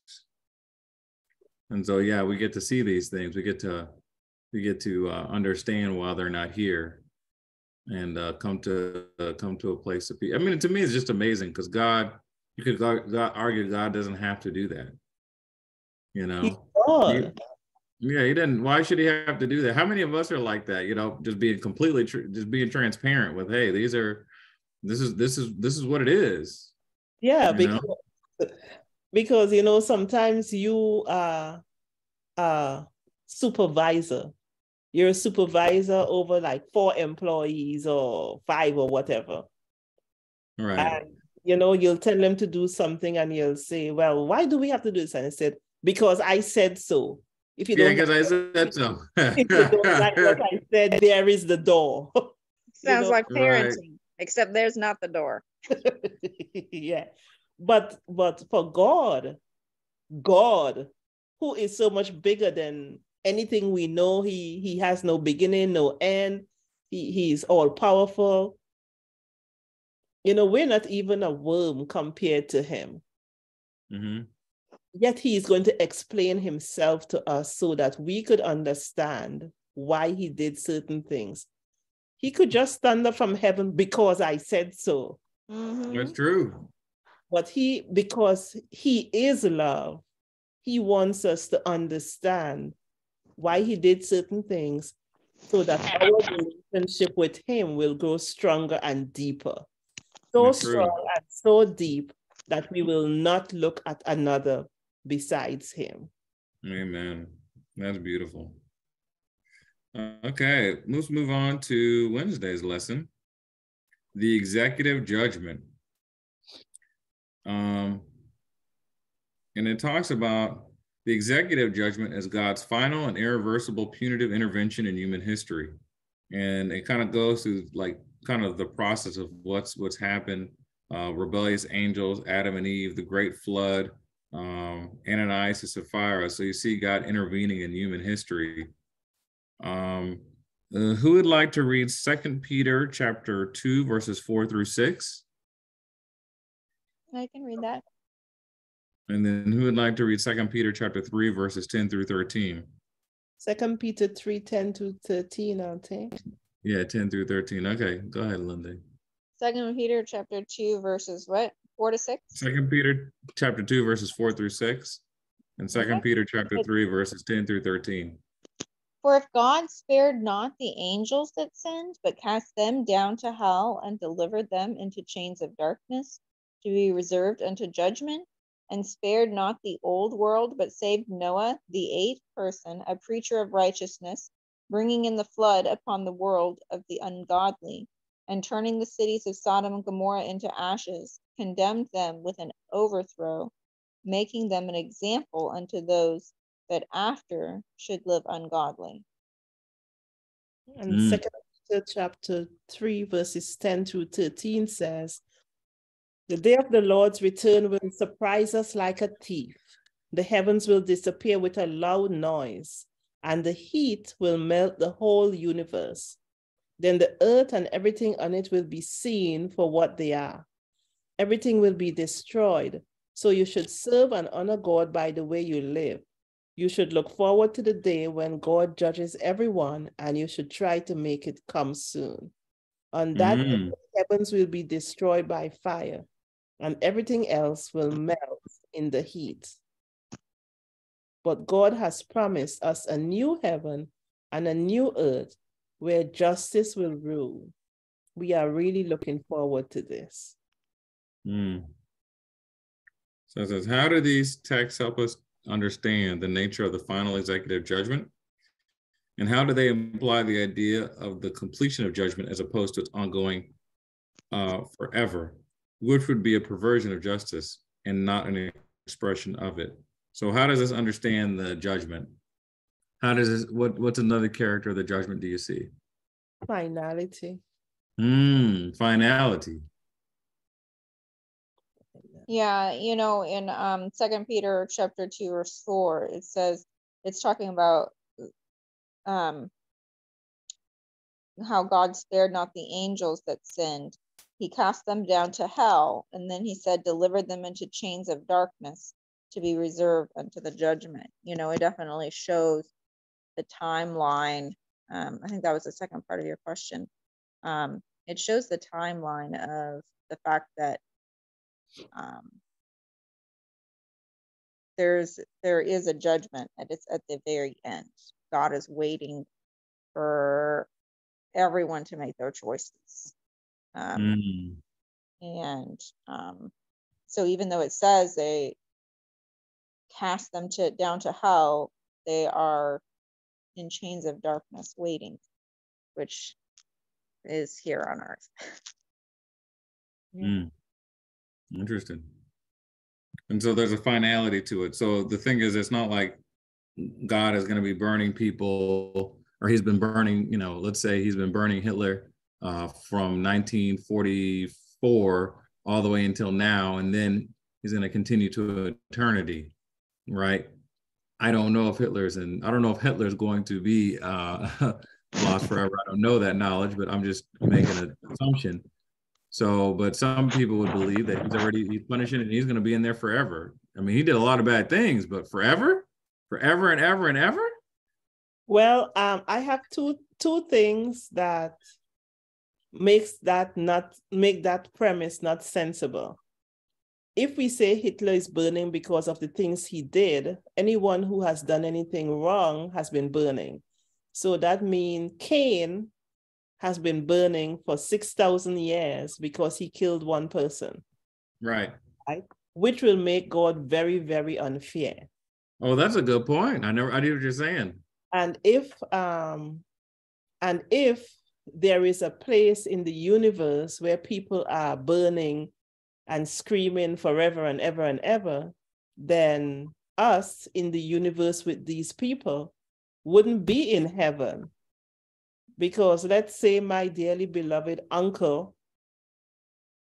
And so yeah, we get to see these things. We get to we get to uh, understand why they're not here and uh, come to uh, come to a place of peace. I mean, to me, it's just amazing because God, you could God, God, argue God doesn't have to do that. You know, God. yeah, he didn't. Why should he have to do that? How many of us are like that? You know, just being completely, tr- just being transparent with, hey, these are, this is, this is, this is what it is. Yeah, you know? Because because you know sometimes you are a supervisor. You're a supervisor over like four employees or five or whatever. Right. And you know, you'll tell them to do something and you'll say, Well, why do we have to do this? And I said, Because I said so. If you yeah, don't, because I said so. if you don't like what I said, there is the door. Sounds know, like right. parenting, except there's not the door. yeah. But but for God, God, who is so much bigger than anything we know, he he has no beginning, no end. He he's all powerful. You know, we're not even a worm compared to him. hmm Yet he is going to explain himself to us so that we could understand why he did certain things. He could just stand up from heaven because I said so. Mhm. That's true. But he, because he is love, he wants us to understand why he did certain things so that our relationship with him will grow stronger and deeper. So That's true. strong and so deep that we will not look at another besides him. Amen. That's beautiful. Okay, let's move on to Wednesday's lesson the executive judgment. Um, and it talks about the executive judgment as God's final and irreversible punitive intervention in human history. And it kind of goes through like kind of the process of what's what's happened, uh, rebellious angels, Adam and Eve, the great flood, um, Ananias and Sapphira. So you see God intervening in human history. Um, uh, who would like to read Second Peter chapter two verses four through six, I can read that. and then who would like to read Second Peter chapter three verses ten through thirteen? Second Peter 3 10 to 13, I'll take. Yeah, ten through thirteen. Okay, go ahead, Linda. Second Peter chapter two verses what? Four to six? Second Peter chapter two verses four through six, and Second Okay. Peter chapter three verses ten through thirteen. For if God spared not the angels that sinned, but cast them down to hell and delivered them into chains of darkness to be reserved unto judgment, and spared not the old world, but saved Noah, the eighth person, a preacher of righteousness, bringing in the flood upon the world of the ungodly, and turning the cities of Sodom and Gomorrah into ashes, condemned them with an overthrow, making them an example unto those that after should live ungodly. And Mm. second, chapter 3, verses 10 through 13 says, The day of the Lord's return will surprise us like a thief. The heavens will disappear with a loud noise, and the heat will melt the whole universe. Then the earth and everything on it will be seen for what they are. Everything will be destroyed. So you should serve and honor God by the way you live. You should look forward to the day when God judges everyone, and you should try to make it come soon. On that Mm. day, heavens will be destroyed by fire, and everything else will melt in the heat. But God has promised us a new heaven and a new earth where justice will rule. We are really looking forward to this. Mm. So it says, how do these texts help us understand the nature of the final executive judgment? And how do they imply the idea of the completion of judgment as opposed to its ongoing uh, forever, which would be a perversion of justice and not an expression of it? So how does this understand the judgment? How does this, what, what's another character of the judgment do you see? Finality. Hmm, finality. Yeah, you know, in um Second Peter chapter two verse four, it says it's talking about um how God spared not the angels that sinned. He cast them down to hell, and then he said, delivered them into chains of darkness to be reserved unto the judgment. You know, it definitely shows the timeline. Um, I think that was the second part of your question. Um, it shows the timeline of the fact that um, there's there is a judgment and it's at the very end god is waiting for everyone to make their choices um, Hmm, and um, so even though it says they cast them to down to hell they are in chains of darkness waiting which is here on earth hmm. Interesting. And so there's a finality to it. So the thing is, it's not like God is going to be burning people, or he's been burning, you know, let's say he's been burning Hitler uh, from 1944 all the way until now, and then he's going to continue to eternity, right? I don't know if Hitler's and I don't know if Hitler's going to be uh, lost forever. I don't know that knowledge, but I'm just making an assumption. So, but some people would believe that he's already he's punishing and he's going to be in there forever. I mean, he did a lot of bad things, but forever, forever and ever and ever. Well, um, I have two two things that makes that not make that premise not sensible. If we say Hitler is burning because of the things he did, anyone who has done anything wrong has been burning. So that means Cain has been burning for 6,000 years because he killed one person, Right. Right. which will make God very, very unfair. Oh, that's a good point. I never. I knew what you're saying. And if um, and if there is a place in the universe where people are burning and screaming forever and ever and ever, then us in the universe with these people wouldn't be in heaven. Because let's say my dearly beloved uncle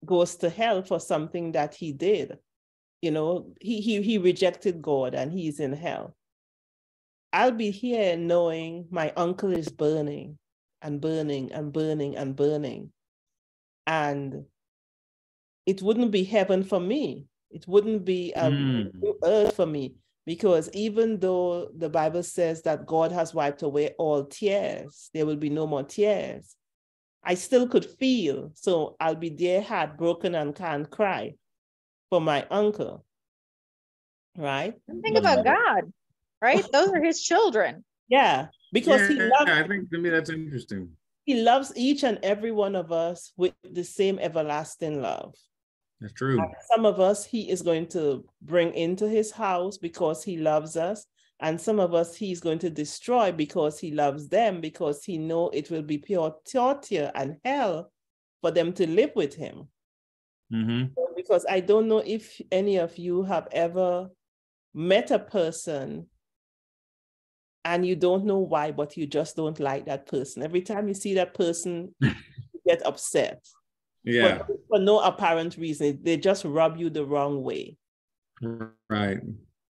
goes to hell for something that he did. You know, he he he rejected God and he's in hell. I'll be here knowing my uncle is burning and burning and burning and burning. And it wouldn't be heaven for me. It wouldn't be a Mm. earth for me. Because even though the Bible says that God has wiped away all tears, there will be no more tears. I still could feel. So I'll be there heartbroken and can't cry for my uncle. Right? And think about God, right? Those are his children. Yeah. Because he loves I think to me that's interesting. He loves each and every one of us with the same everlasting love. That's true. And some of us he is going to bring into his house because he loves us. And some of us he's going to destroy because he loves them, because he know it will be pure torture and hell for them to live with him. hmm Because I don't know if any of you have ever met a person and you don't know why, but you just don't like that person. Every time you see that person, you get upset. Yeah. For, for no apparent reason. They just rub you the wrong way. Right.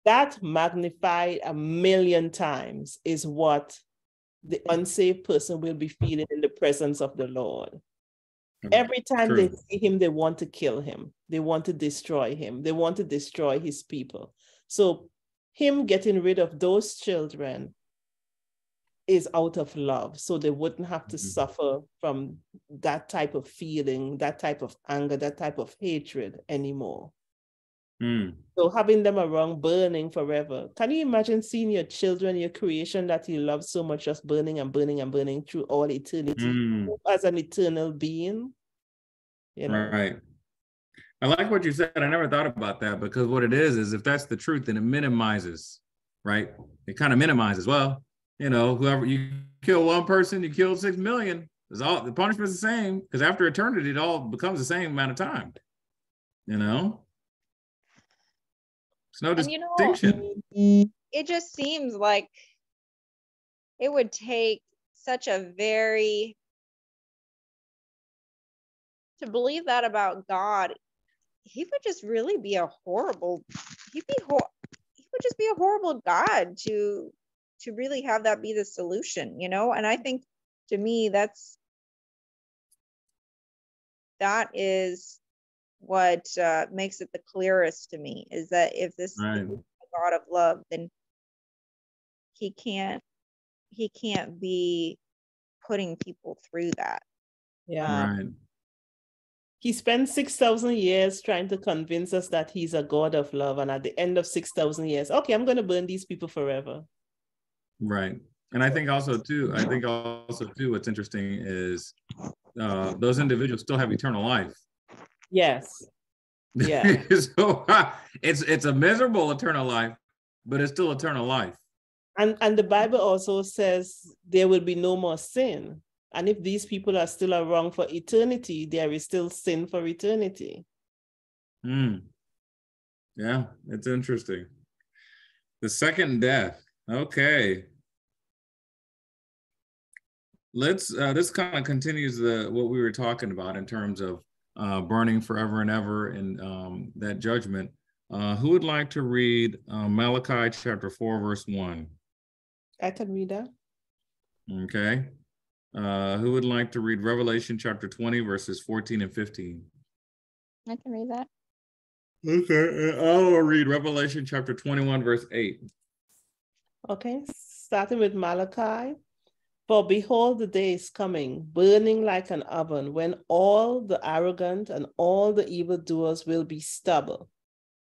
That magnified a million times is what the unsaved person will be feeling in the presence of the Lord. Every time True. they see him, they want to kill him. They want to destroy him. They want to destroy his people. So, him getting rid of those children is out of love. So, they wouldn't have to Mhm. suffer from that type of feeling, that type of anger, that type of hatred anymore. Mm. So, having them around burning forever. Can you imagine seeing your children, your creation that you love so much, just burning and burning and burning through all eternity Mm. as an eternal being? You know? Right. I like what you said. I never thought about that because what it is is if that's the truth, then it minimizes, right? It kind of minimizes. Well, you know, whoever you kill one person, you kill six million. It's all the punishment's the same because after eternity, it all becomes the same amount of time. You know, it's no And you know, distinction. it just seems like it would take such a very to believe that about God. He would just really be a horrible. He'd be hor- he would just be a horrible God to to really have that be the solution, you know. And I think to me that's that is what uh, makes it the clearest to me is that if this Right. is a God of love, then he can't he can't be putting people through that. Yeah. Right. He spent 6,000 years trying to convince us that he's a God of love. And at the end of 6,000 years, okay, I'm going to burn these people forever. Right. And I think also too, I think also too, what's interesting is uh, those individuals still have eternal life. Yes. Yeah. so it's it's a miserable eternal life, but it's still eternal life. And, and the Bible also says there will be no more sin. And if these people are still around for eternity, there is still sin for eternity. Hmm. Yeah, it's interesting. The second death. Okay. Let's uh, this kind of continues the what we were talking about in terms of uh, burning forever and ever and um, that judgment. Uh, who would like to read uh, Malachi chapter 4, verse 1? I can read that. Okay. Uh, who would like to read Revelation chapter 20, verses 14 and 15? I can read that. Okay. I'll read Revelation chapter 21, verse 8. Okay, starting with Malachi. For behold, the day is coming, burning like an oven, when all the arrogant and all the evildoers will be stubble.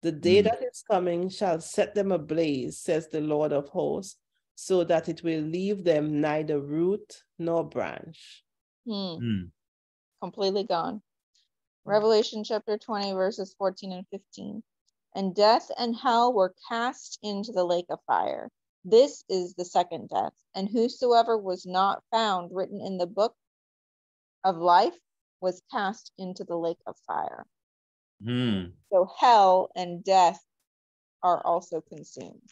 The day Mm. that is coming shall set them ablaze, says the Lord of hosts, so that it will leave them neither root nor branch. Hmm, Hmm. completely gone. Revelation chapter 20, verses 14 and 15. And death and hell were cast into the lake of fire. This is the second death. And whosoever was not found written in the book of life was cast into the lake of fire. Hmm. So hell and death are also consumed.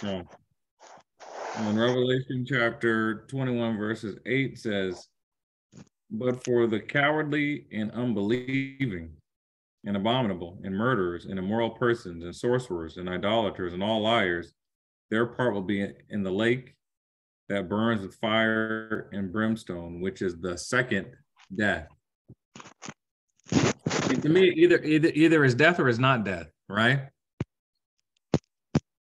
So, in Revelation chapter 21, verses 8 says, But for the cowardly and unbelieving and abominable and murderers and immoral persons and sorcerers and idolaters and all liars, their part will be in the lake that burns with fire and brimstone, which is the second death. And to me, either either either is death or is not death, right?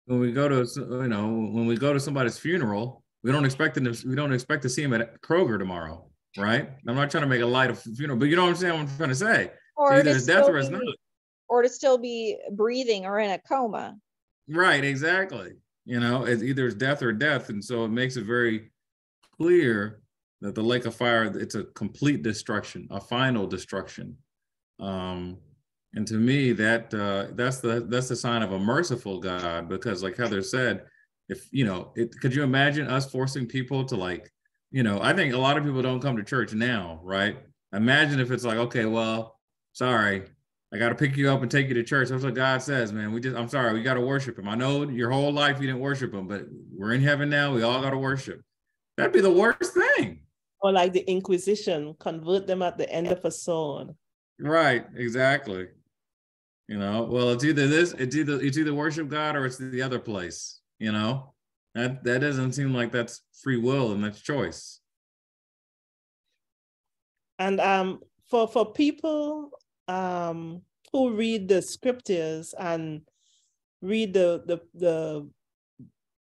When we go to you know when we go to somebody's funeral, we don't expect them to, we don't expect to see him at Kroger tomorrow, right? I'm not trying to make a light of funeral, but you know what I'm saying? What I'm trying to say. Or either to it's death still or it's be- not. Or to still be breathing or in a coma. Right, exactly. You know, it's either it's death or death, and so it makes it very clear that the lake of fire it's a complete destruction, a final destruction. Um, and to me, that uh, that's the that's the sign of a merciful God, because like Heather said, if you know, it, could you imagine us forcing people to like, you know, I think a lot of people don't come to church now, right? Imagine if it's like, okay, well, sorry, I got to pick you up and take you to church. That's what God says, man. We just, I'm sorry, we got to worship him. I know your whole life you didn't worship him, but we're in heaven now. We all got to worship. That'd be the worst thing. Or like the Inquisition, convert them at the end of a sword. Right, exactly. You know, well, it's either this, it's either it's either worship God or it's the other place. You know, that that doesn't seem like that's free will and that's choice. And um, for for people um, who read the scriptures and read the the the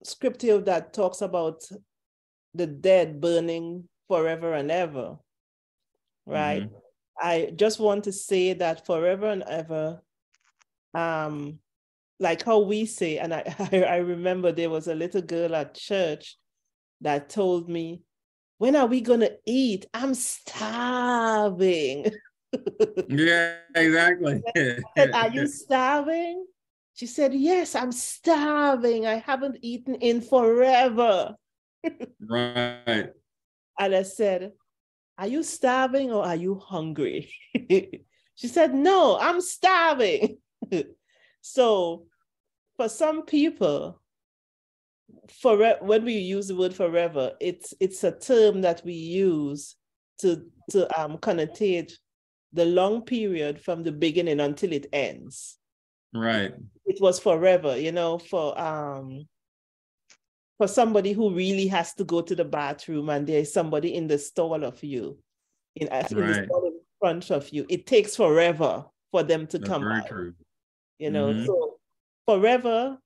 scripture that talks about the dead burning forever and ever, right? Mm-hmm. I just want to say that forever and ever, um, like how we say, and I, I remember there was a little girl at church that told me, when are we gonna eat? I'm starving. yeah, exactly. said, are you starving? She said, Yes, I'm starving. I haven't eaten in forever. right. And I said, Are you starving or are you hungry? she said, No, I'm starving. so for some people, for when we use the word forever, it's it's a term that we use to to um connotate the long period from the beginning until it ends. Right. It was forever, you know, for um for somebody who really has to go to the bathroom and there's somebody in the stall of you, in, in right. in front of you. It takes forever for them to That's come very True. You know, mm-hmm. so forever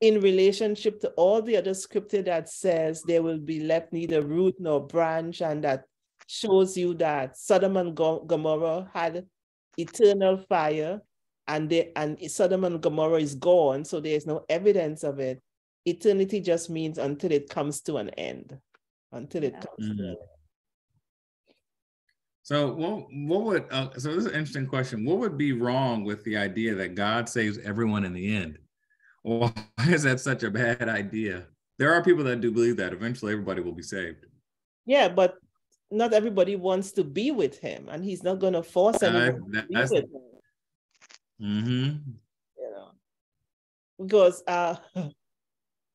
in relationship to all the other scripture that says there will be left neither root nor branch and that shows you that Sodom and Gomorrah had eternal fire and they, and Sodom and Gomorrah is gone, so there's no evidence of it. Eternity just means until it comes to an end, until it comes mm-hmm. to an mm-hmm. end. So what what would uh, so this is an interesting question. What would be wrong with the idea that God saves everyone in the end? Why is that such a bad idea? There are people that do believe that eventually everybody will be saved. Yeah, but not everybody wants to be with him, and he's not going to force anyone uh, to be with him. Mm-hmm. You know, because uh,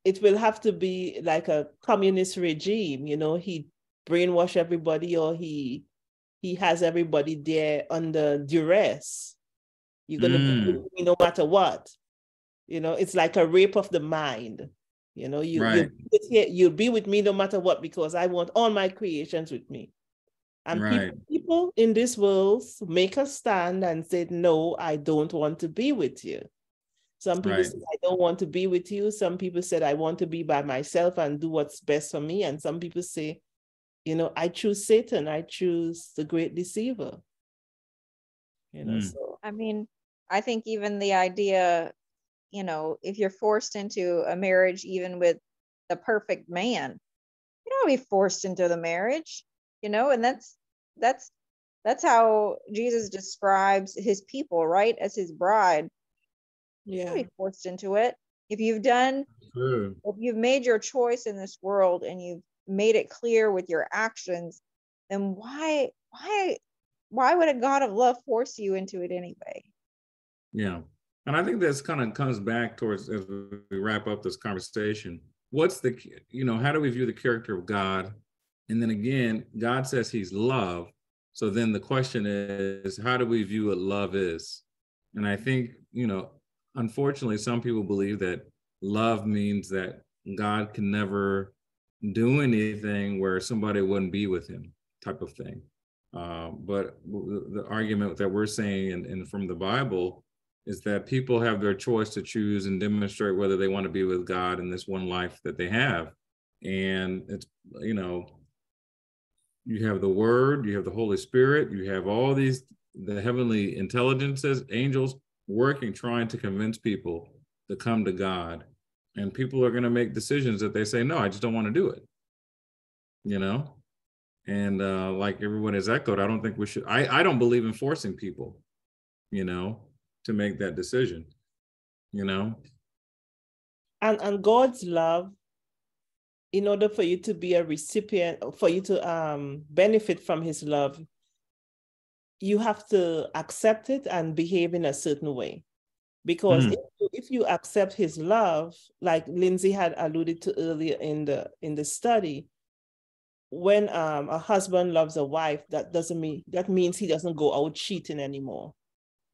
it will have to be like a communist regime. You know, he brainwash everybody, or he he has everybody there under duress. You're gonna mm. be no matter what. You know, it's like a rape of the mind. You know, you, right. you you'll be with me no matter what because I want all my creations with me. And right. people, people in this world make a stand and say, No, I don't want to be with you. Some people right. say, I don't want to be with you. Some people said, I want to be by myself and do what's best for me. And some people say, you know, I choose Satan, I choose the great deceiver. You know, mm. so I mean, I think even the idea you know, if you're forced into a marriage, even with the perfect man, you don't be forced into the marriage, you know, and that's that's that's how Jesus describes his people, right? As his bride. Yeah. be forced into it. If you've done, True. if you've made your choice in this world and you've made it clear with your actions, then why, why, why would a God of love force you into it anyway? Yeah. And I think this kind of comes back towards as we wrap up this conversation. What's the, you know, how do we view the character of God? And then again, God says he's love. So then the question is, how do we view what love is? And I think, you know, unfortunately, some people believe that love means that God can never do anything where somebody wouldn't be with him, type of thing. Uh, but the argument that we're saying, and, and from the Bible, is that people have their choice to choose and demonstrate whether they want to be with God in this one life that they have. And it's, you know, you have the Word, you have the Holy Spirit, you have all these, the heavenly intelligences, angels working, trying to convince people to come to God. And people are going to make decisions that they say, no, I just don't want to do it. You know? And uh, like everyone has echoed, I don't think we should, I, I don't believe in forcing people, you know? to make that decision you know and and god's love in order for you to be a recipient for you to um benefit from his love you have to accept it and behave in a certain way. Because mm. if, you, if you accept his love, like Lindsay had alluded to earlier in the in the study, when um, a husband loves a wife, that doesn't mean that means he doesn't go out cheating anymore.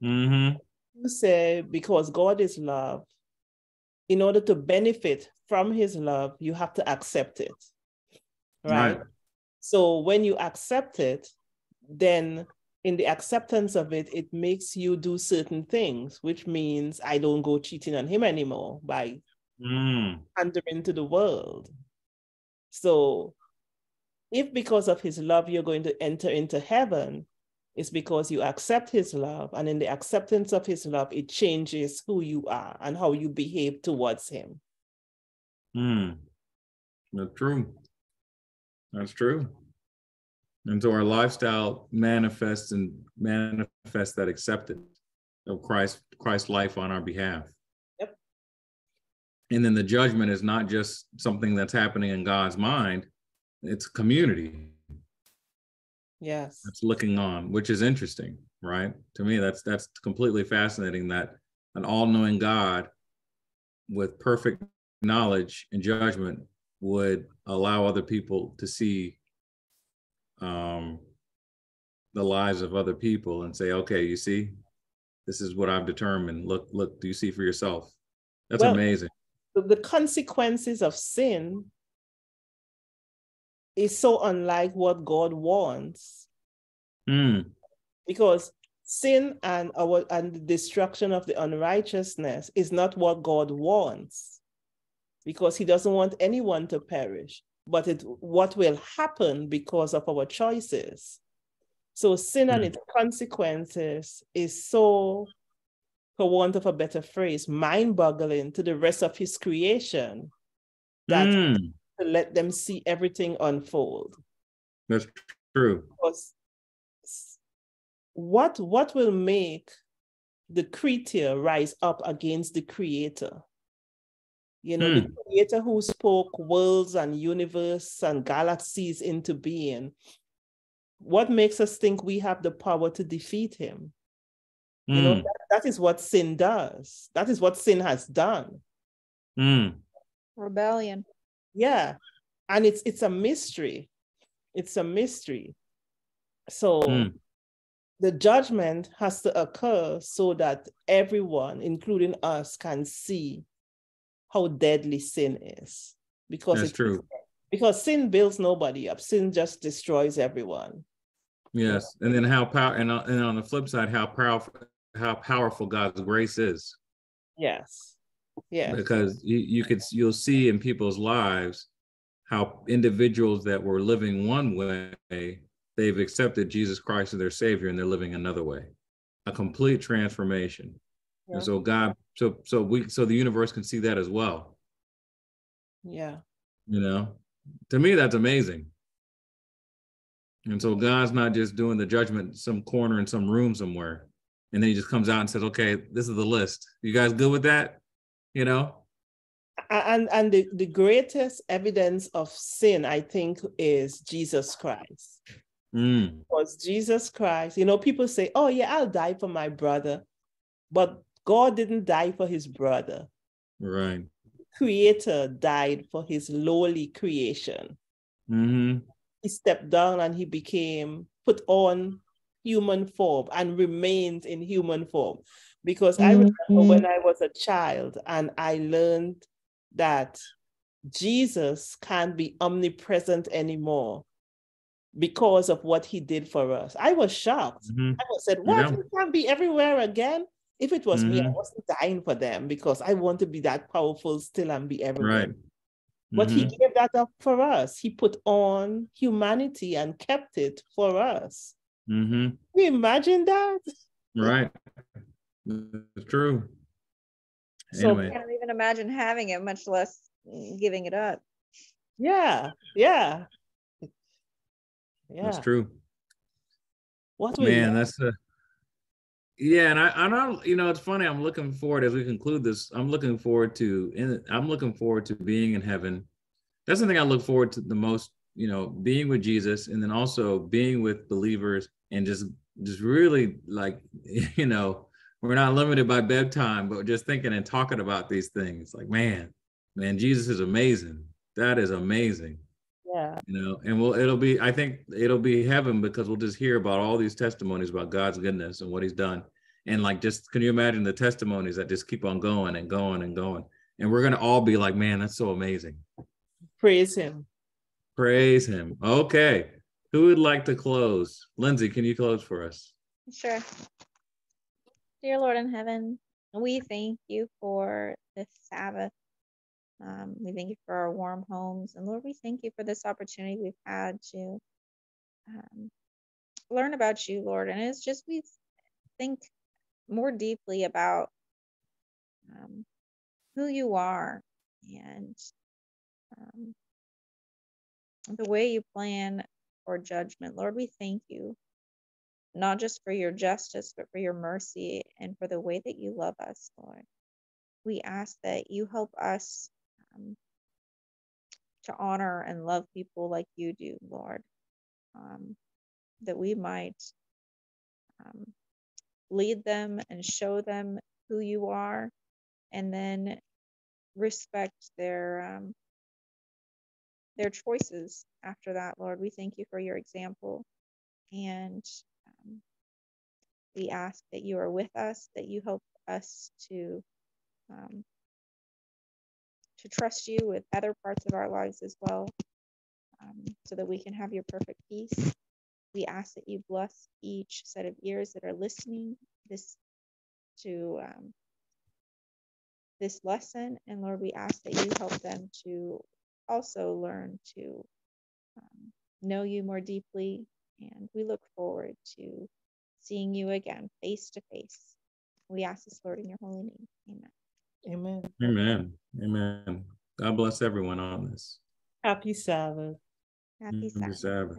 Mm-hmm. You say because God is love, in order to benefit from his love, you have to accept it. Right? right. So when you accept it, then in the acceptance of it, it makes you do certain things, which means I don't go cheating on him anymore by mm. pandering to the world. So if because of his love you're going to enter into heaven, it's because you accept his love. And in the acceptance of his love, it changes who you are and how you behave towards him. Hmm. That's true. That's true. And so our lifestyle manifests and manifests that acceptance of Christ, Christ's life on our behalf. Yep. And then the judgment is not just something that's happening in God's mind, it's community. Yes. That's looking on, which is interesting, right? To me, that's that's completely fascinating that an all-knowing God with perfect knowledge and judgment would allow other people to see um, the lives of other people and say, okay, you see, this is what I've determined. Look, look, do you see for yourself? That's well, amazing. The consequences of sin is so unlike what God wants. Mm. Because sin and our and the destruction of the unrighteousness is not what God wants. Because he doesn't want anyone to perish but it what will happen because of our choices. So sin mm. and hmm. its consequences is so, for want of a better phrase, mind-boggling to the rest of his creation that mm. to let them see everything unfold. That's true. Because what what will make the creature rise up against the creator? You know, the hmm. creator who spoke worlds and universe and galaxies into being. What makes us think we have the power to defeat him? Mm. You know, hmm. that, that is what sin does. That is what sin has done. Mm. Rebellion. Yeah. And it's it's a mystery. It's a mystery. So mm. the judgment has to occur so that everyone, including us, can see how deadly sin is because That's it's true. Because sin builds nobody up. Sin just destroys everyone. Yes, and then how power and, uh, and on the flip side, how powerful how powerful God's grace is. Yes. Yeah. Because you, you could you'll see in people's lives how individuals that were living one way, they've accepted Jesus Christ as their savior and they're living another way. A complete transformation. Yeah. And so God, so so we so the universe can see that as well. Yeah. You know, to me that's amazing. And so God's not just doing the judgment some corner in some room somewhere. And then he just comes out and says, okay, this is the list. You guys good with that? You know? And and the, the greatest evidence of sin, I think, is Jesus Christ. Mm. Because Jesus Christ, you know, people say, Oh, yeah, I'll die for my brother. But God didn't die for his brother. Right. Creator died for his lowly creation. Mm-hmm. He stepped down and he became put on human form and remained in human form. Because mm-hmm. I remember when I was a child and I learned that Jesus can't be omnipresent anymore because of what he did for us. I was shocked. Mm-hmm. I said, What? Yeah. He can't be everywhere again? If it was mm-hmm. me, I mm-hmm. wasn't dying for them because I want to be that powerful still and be everywhere. Right. But mm-hmm. he gave that up for us. He put on humanity and kept it for us. Mm-hmm. Can you imagine that? Right. It's true. So anyway. I can't even imagine having it, much less giving it up. Yeah, yeah. Yeah. That's true. What man, that's a yeah, and I, I don't, you know, it's funny. I'm looking forward as we conclude this. I'm looking forward to, in, I'm looking forward to being in heaven. That's the thing I look forward to the most. You know, being with Jesus, and then also being with believers, and just just really like, you know, we're not limited by bedtime, but just thinking and talking about these things. Like, man, man, Jesus is amazing. That is amazing. Yeah. You know, and we'll it'll be, I think it'll be heaven because we'll just hear about all these testimonies about God's goodness and what he's done. And like just can you imagine the testimonies that just keep on going and going and going? And we're gonna all be like, man, that's so amazing. Praise him. Praise him. Okay. Who would like to close? Lindsay, can you close for us? Sure. Dear Lord in heaven, we thank you for this Sabbath. Um, we thank you for our warm homes. And Lord, we thank you for this opportunity we've had to um, learn about you, Lord. And it's just we think more deeply about um, who you are and um, the way you plan for judgment. Lord, we thank you not just for your justice, but for your mercy and for the way that you love us, Lord. We ask that you help us um, to honor and love people like you do, Lord, um, that we might um, lead them and show them who you are, and then respect their um, their choices after that, Lord. We thank you for your example. And um, we ask that you are with us, that you help us to um, to trust you with other parts of our lives as well, um, so that we can have your perfect peace. We ask that you bless each set of ears that are listening this to um, this lesson, and Lord, we ask that you help them to also learn to um, know you more deeply. And we look forward to seeing you again face to face. We ask this, Lord, in your holy name. Amen. Amen. Amen. God bless everyone on this. Happy Sabbath. Happy Sabbath. Happy Sabbath.